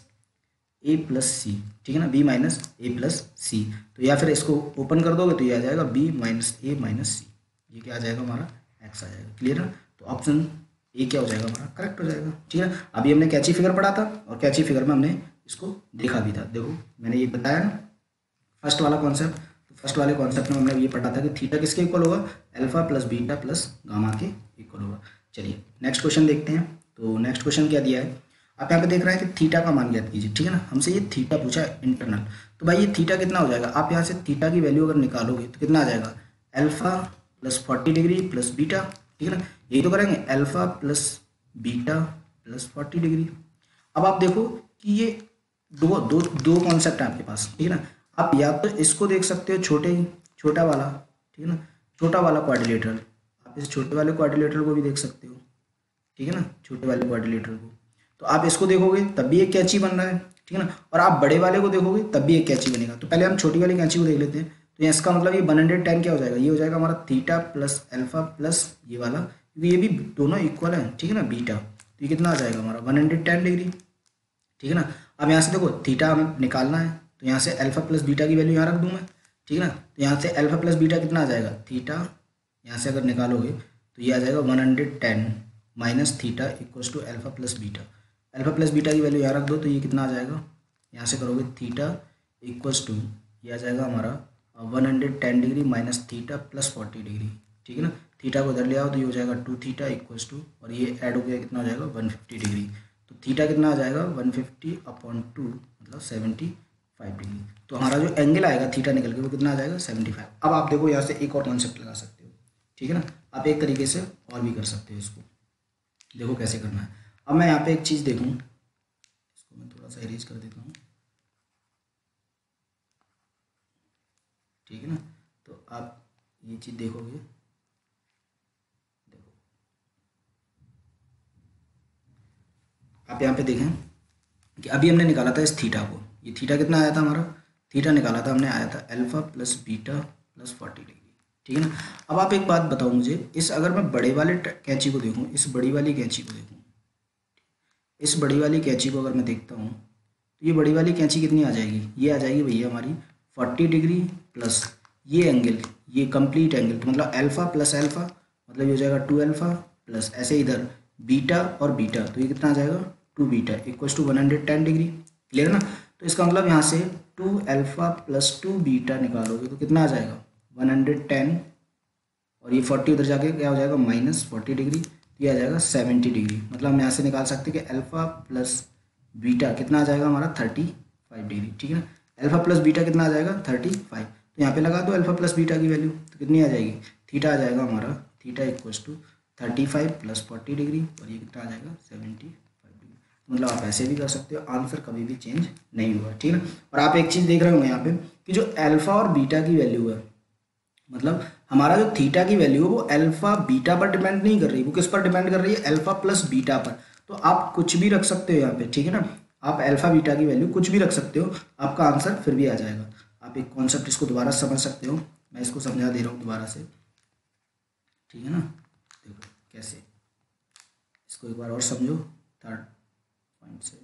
A plus C ठीक है ना? B minus A plus C तो या फिर इसको ओपन कर दोगे तो ये आ जाएगा B minus A minus C ये क्या आ जाएगा हमारा? एक्स आ जाएगा. क्लियर ना? तो ऑप्शन ए क्या हो जाएगा हमारा? करेक्ट हो जाएगा. ठीक है अभी हमने कैची फिगर पढ़ा था और कैची फिगर में हमने इसको देखा भी था. देखो, मैंने ये बताया ना फ़र्स्ट वाला कॉन्सेप्ट तो फ़र्स्ट वाले कॉन्सेप्ट में हमने ये पढ़ा था कि थीटा किसके इक्वल होगा? Alpha plus beta plus gamma के इक्वल होगा. चलिए नेक्स्ट क्वेश्चन देखते हैं. तो नेक्स्ट क्वेश्चन क्या दिया है? आप यहाँ पे देख रहे हैं कि थीटा का मान ज्ञात कीजिए, ठीक है ना? हमसे ये थीटा पूछा इंटरनल तो भाई ये थीटा कितना हो जाएगा? आप यहाँ से थीटा की वैल्यू अगर निकालोगे तो कितना आ जाएगा? Alpha plus forty degree plus beta ठीक है ना? यही तो करेंगे alpha plus beta plus forty degree अब आप देखो कि ये दो दो दो कॉन्सेप्ट है आपके पास, ठीक है ना? आप या तो इसको देख सकते हो छोटे छोटा वाला, ठीक है ना? छोटा वाला क्वाड्रिलेटरल आप इस छोटे वाले क्वाड्रिलेटरल को भी देख सकते हो, ठीक है ना? छोटे वाले क्वाड्रिलेटरल को। तो आप इसको देखोगे, तब भी एक कैची बन रहा है, ठीक है ना? और आप बड़े वाले को देखोगे, तब भी एक कैची बनेगा। तो पहले हम छोटी वाली कैची को देख लेते हैं। तो इसका मतलब ये वन हंड्रेड टेन क्या हो जाएगा? ये हो जाएगा हमारा थीटा प्लस एल्फा प्लस ये वाला। क्योंकि ये भी दोनों इक्वल है, ठीक है ना? बीटा। तो ये कितना आ जाएगा हमारा? वन हंड्रेड टेन डिग्री, ठीक है ना? अब यहाँ से देखो, थीटा हमें निकालना है तो यहाँ से अल्फ़ा प्लस बीटा की वैल्यू यहाँ रख दूँ मैं, ठीक है ना? तो यहाँ से अल्फ़ा प्लस बीटा कितना आ जाएगा? थीटा। यहाँ से अगर निकालोगे तो ये आ जाएगा one hundred ten minus theta equals to alpha plus beta. Alpha plus beta की वैल्यू यहाँ रख दो तो ये कितना आ जाएगा? यहाँ से करोगे थीटा इक्वल्स टू, ये आ जाएगा हमारा one hundred ten degree minus theta plus forty degree, ठीक है ना? थीटा को उधर ले आओ तो ये हो जाएगा टू थीटा इक्वल्स टू, और ये ऐड हो गया कितना हो जाएगा? One fifty degree. तो थीटा कितना आ जाएगा? वन फिफ्टी अपॉन टू मतलब सेवेंटी फाइव डिग्री। तो हमारा जो एंगल आएगा थीटा निकल के वो कितना आ जाएगा? Seventy five. अब आप देखो यहाँ से एक और कॉन्सेप्ट लगा सकते हो, ठीक है ना? आप एक तरीके से और भी कर सकते हो इसको। देखो कैसे करना है। अब मैं यहाँ पे एक चीज़ देखूँ। इसको मैं थोड़ा सा एरेज कर देता हूँ। ठीक है ना? तो आप ये चीज़ देखोगे। देखो। आप यहाँ पे देखें कि अभी हमने निकाला था इस थीटा को। ये थीटा कितना आया था हमारा? थीटा निकाला था हमने, आया था alpha plus beta plus forty degree ठीक है ना? अब आप एक बात बताओ मुझे, इस अगर मैं बड़े वाले कैंची को देखूँ, इस बड़ी वाली कैंची को देखूँ इस बड़ी वाली कैंची को अगर मैं देखता हूँ तो ये बड़ी वाली कैंची कितनी आ जाएगी? ये आ जाएगी भैया हमारी फोर्टी डिग्री प्लस ये एंगल, ये कंप्लीट एंगल तो मतलब अल्फ़ा प्लस अल्फ़ा मतलब ये हो जाएगा टू अल्फ़ा प्लस ऐसे इधर बीटा और बीटा तो ये कितना आ जाएगा? Two beta equals to one hundred ten degree clear ना? तो इसका मतलब यहाँ से two alpha plus two beta निकालोगे तो कितना आ जाएगा? वन हंड्रेड टेन और ये फोर्टी उधर जाके क्या हो जाएगा? माइनस फोर्टी डिग्री ये आ जाएगा सेवेंटी डिग्री। मतलब हम यहाँ से निकाल सकते हैं कि अल्फ़ा प्लस बीटा कितना आ जाएगा हमारा थर्टी फाइव डिग्री, ठीक है ना? अल्फ़ा प्लस बीटा कितना आ जाएगा? थर्टी फाइव तो यहाँ पे लगा दो अल्फ़ा प्लस बीटा की वैल्यू तो कितनी आ जाएगी? थीटा आ जाएगा हमारा theta equals to thirty five plus forty degree, और ये कितना आ जाएगा? सेवेंटी मतलब आप ऐसे भी कर सकते हो आंसर कभी भी चेंज नहीं हुआ, ठीक है और आप एक चीज़ देख रहे होंगे यहाँ पे कि जो अल्फ़ा और बीटा की वैल्यू है मतलब हमारा जो थीटा की वैल्यू है वो अल्फ़ा बीटा पर डिपेंड नहीं कर रही, वो किस पर डिपेंड कर रही है? अल्फ़ा प्लस बीटा पर। तो आप कुछ भी रख सकते हो यहाँ पे, ठीक है ना? आप अल्फ़ा बीटा की वैल्यू कुछ भी रख सकते हो, आपका आंसर फिर भी आ जाएगा। आप एक कॉन्सेप्ट इसको दोबारा समझ सकते हो। मैं इसको समझा दे रहा हूँ दोबारा से। ठीक है ना? देखो कैसे। इसको एक बार और समझो। थर्ड पॉइंट से।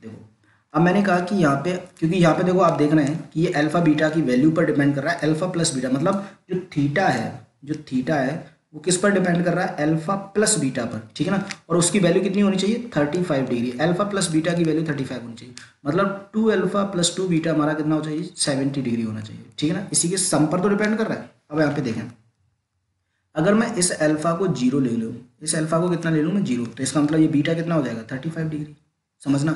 देखो अब मैंने कहा कि यहाँ पे, क्योंकि यहाँ पे देखो आप देख रहे हैं कि ये अल्फ़ा बीटा की वैल्यू पर डिपेंड कर रहा है अल्फ़ा प्लस बीटा मतलब जो थीटा है, जो थीटा है, वो किस पर डिपेंड कर रहा है? अल्फ़ा प्लस बीटा पर, ठीक है ना? और उसकी वैल्यू कितनी होनी चाहिए? Thirty five degree alpha plus beta की वैल्यू थर्टी फाइव होनी चाहिए। मतलब two alpha plus two beta हमारा कितना होना चाहिए? सेवेंटी डिग्री होना चाहिए, ठीक है ना? इसी के सम पर तो डिपेंड कर रहा है। अब यहाँ पे देखें। अगर मैं इस अल्फ़ा को ज़ीरो ले लूँ, इस अल्फ़ा को कितना ले लूँ मैं ज़ीरो तो इसका मतलब ये बीटा कितना हो जाएगा? थर्टी फाइव डिग्री समझना?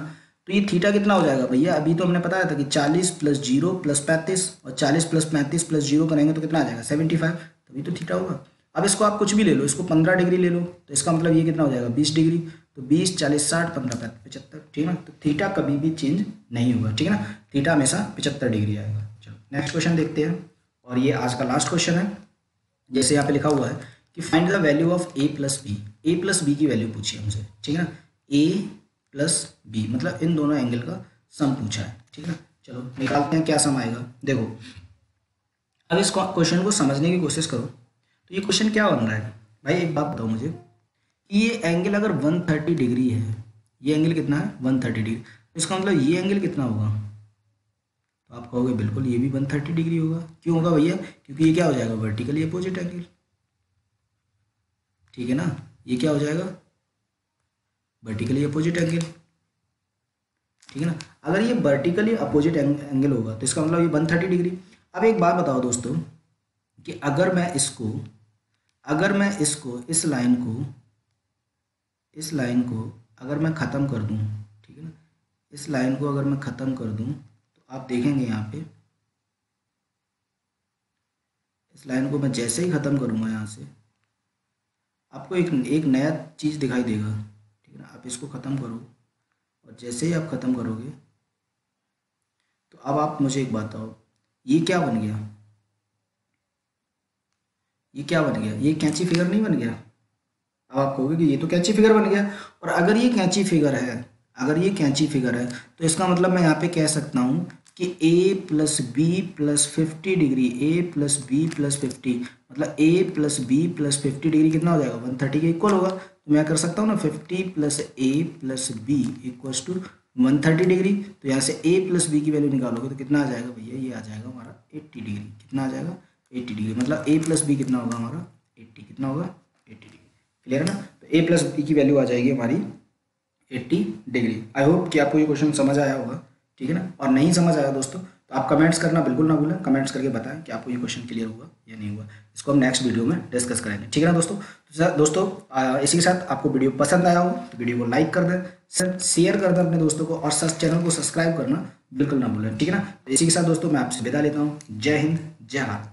तो ये थीटा कितना हो जाएगा भैया? अभी तो हमने बताया था कि चालीस प्लस ज़ीरो प्लस पैंतीस और चालीस प्लस पैंतीस प्लस ज़ीरो करेंगे तो कितना आ जाएगा? Seventy five. तभी तो थीटा होगा। अब इसको आप कुछ भी ले लो, इसको पंद्रह डिग्री ले लो तो इसका मतलब ये कितना हो जाएगा? बीस डिग्री। तो बीस, चालीस, साठ, पंद्रह, पचहत्तर ठीक है ना? तो थीटा कभी भी चेंज नहीं होगा, ठीक है ना? थीटा हमेशा पचहत्तर डिग्री आएगा। चलो नेक्स्ट क्वेश्चन देखते हैं। और ये आज का लास्ट क्वेश्चन है। जैसे यहाँ पे लिखा हुआ है कि find the value of A plus B A plus B की वैल्यू पूछिए हमसे, ठीक है ना? ए प्लस बी मतलब इन दोनों एंगल का सम पूछा है, ठीक है? चलो, निकालते हैं, क्या सम आएगा? देखो, अब इस क्वेश्चन को समझने की कोशिश करो। तो ये क्वेश्चन क्या बन रहा है? भाई, एक बात बताओ मुझे। कि ये एंगल अगर 130 डिग्री है, ये एंगल कितना है? 130 डिग्री तो इसका मतलब ये एंगल कितना होगा? तो आप कहोगे, बिल्कुल, ये भी 130 डिग्री होगा। क्यों होगा भैया? क्योंकि ये क्या हो जाएगा? वर्टिकली अपोजिट एंगल ठीक है ना? ये क्या हो जाएगा? वर्टिकली अपोजिट एंगल ठीक है ना? अगर ये वर्टिकली अपोजिट एंगल होगा तो इसका मतलब ये वन थर्टी डिग्री अब एक बात बताओ दोस्तों, कि अगर मैं इसको, अगर मैं इसको, इस लाइन को, इस लाइन को अगर मैं ख़त्म कर दूँ, ठीक है ना? इस लाइन को अगर मैं ख़त्म कर दूँ तो आप देखेंगे यहाँ पे, इस लाइन को मैं जैसे ही ख़त्म करूँगा यहाँ से, आपको एक एक नया चीज़ दिखाई देगा। ठीक है ना आप इसको ख़त्म करो। और जैसे ही आप ख़त्म करोगे तो अब आप मुझे एक बात बताओ, ये क्या बन गया? ये क्या बन गया? ये कैंची फिगर नहीं बन गया? अब आप कहोगे कि ये तो कैंची फिगर बन गया। और अगर ये कैंची फिगर है, अगर ये कैंची फिगर है तो इसका मतलब मैं यहाँ पे कह सकता हूँ कि a plus B plus fifty degree a plus B plus fifty मतलब a plus B plus fifty degree कितना हो जाएगा? वन थर्टी के इक्वल होगा। तो मैं कर सकता हूँ ना fifty plus A plus B equals to one thirty degree तो यहाँ से a प्लस बी की वैल्यू निकालोगे तो कितना आ जाएगा भैया? ये आ जाएगा हमारा एट्टी डिग्री कितना आ जाएगा? एट्टी डिग्री मतलब ए प्लस बी कितना होगा हमारा? एट्टी कितना होगा? एट्टी डिग्री क्लियर है ना? तो ए प्लस बी की वैल्यू आ जाएगी हमारी एट्टी डिग्री आई होप कि आपको ये क्वेश्चन समझ आया होगा। ठीक है ना? और नहीं समझ आया दोस्तों तो आप कमेंट्स करना बिल्कुल ना भूलें। कमेंट्स करके बताएँ कि आपको ये क्वेश्चन क्लियर हुआ या नहीं हुआ। इसको हम नेक्स्ट वीडियो में डिस्कस करेंगे। ठीक है ना दोस्तों? तो दोस्तों इसी के साथ आपको वीडियो पसंद आया हो तो वीडियो को लाइक कर दें शेयर कर दें अपने दोस्तों को, और चैनल को सब्सक्राइब करना बिल्कुल ना भूलें। ठीक है ना? इसी के साथ दोस्तों, मैं आपसे विदा लेता हूँ। जय हिंद, जय भारत।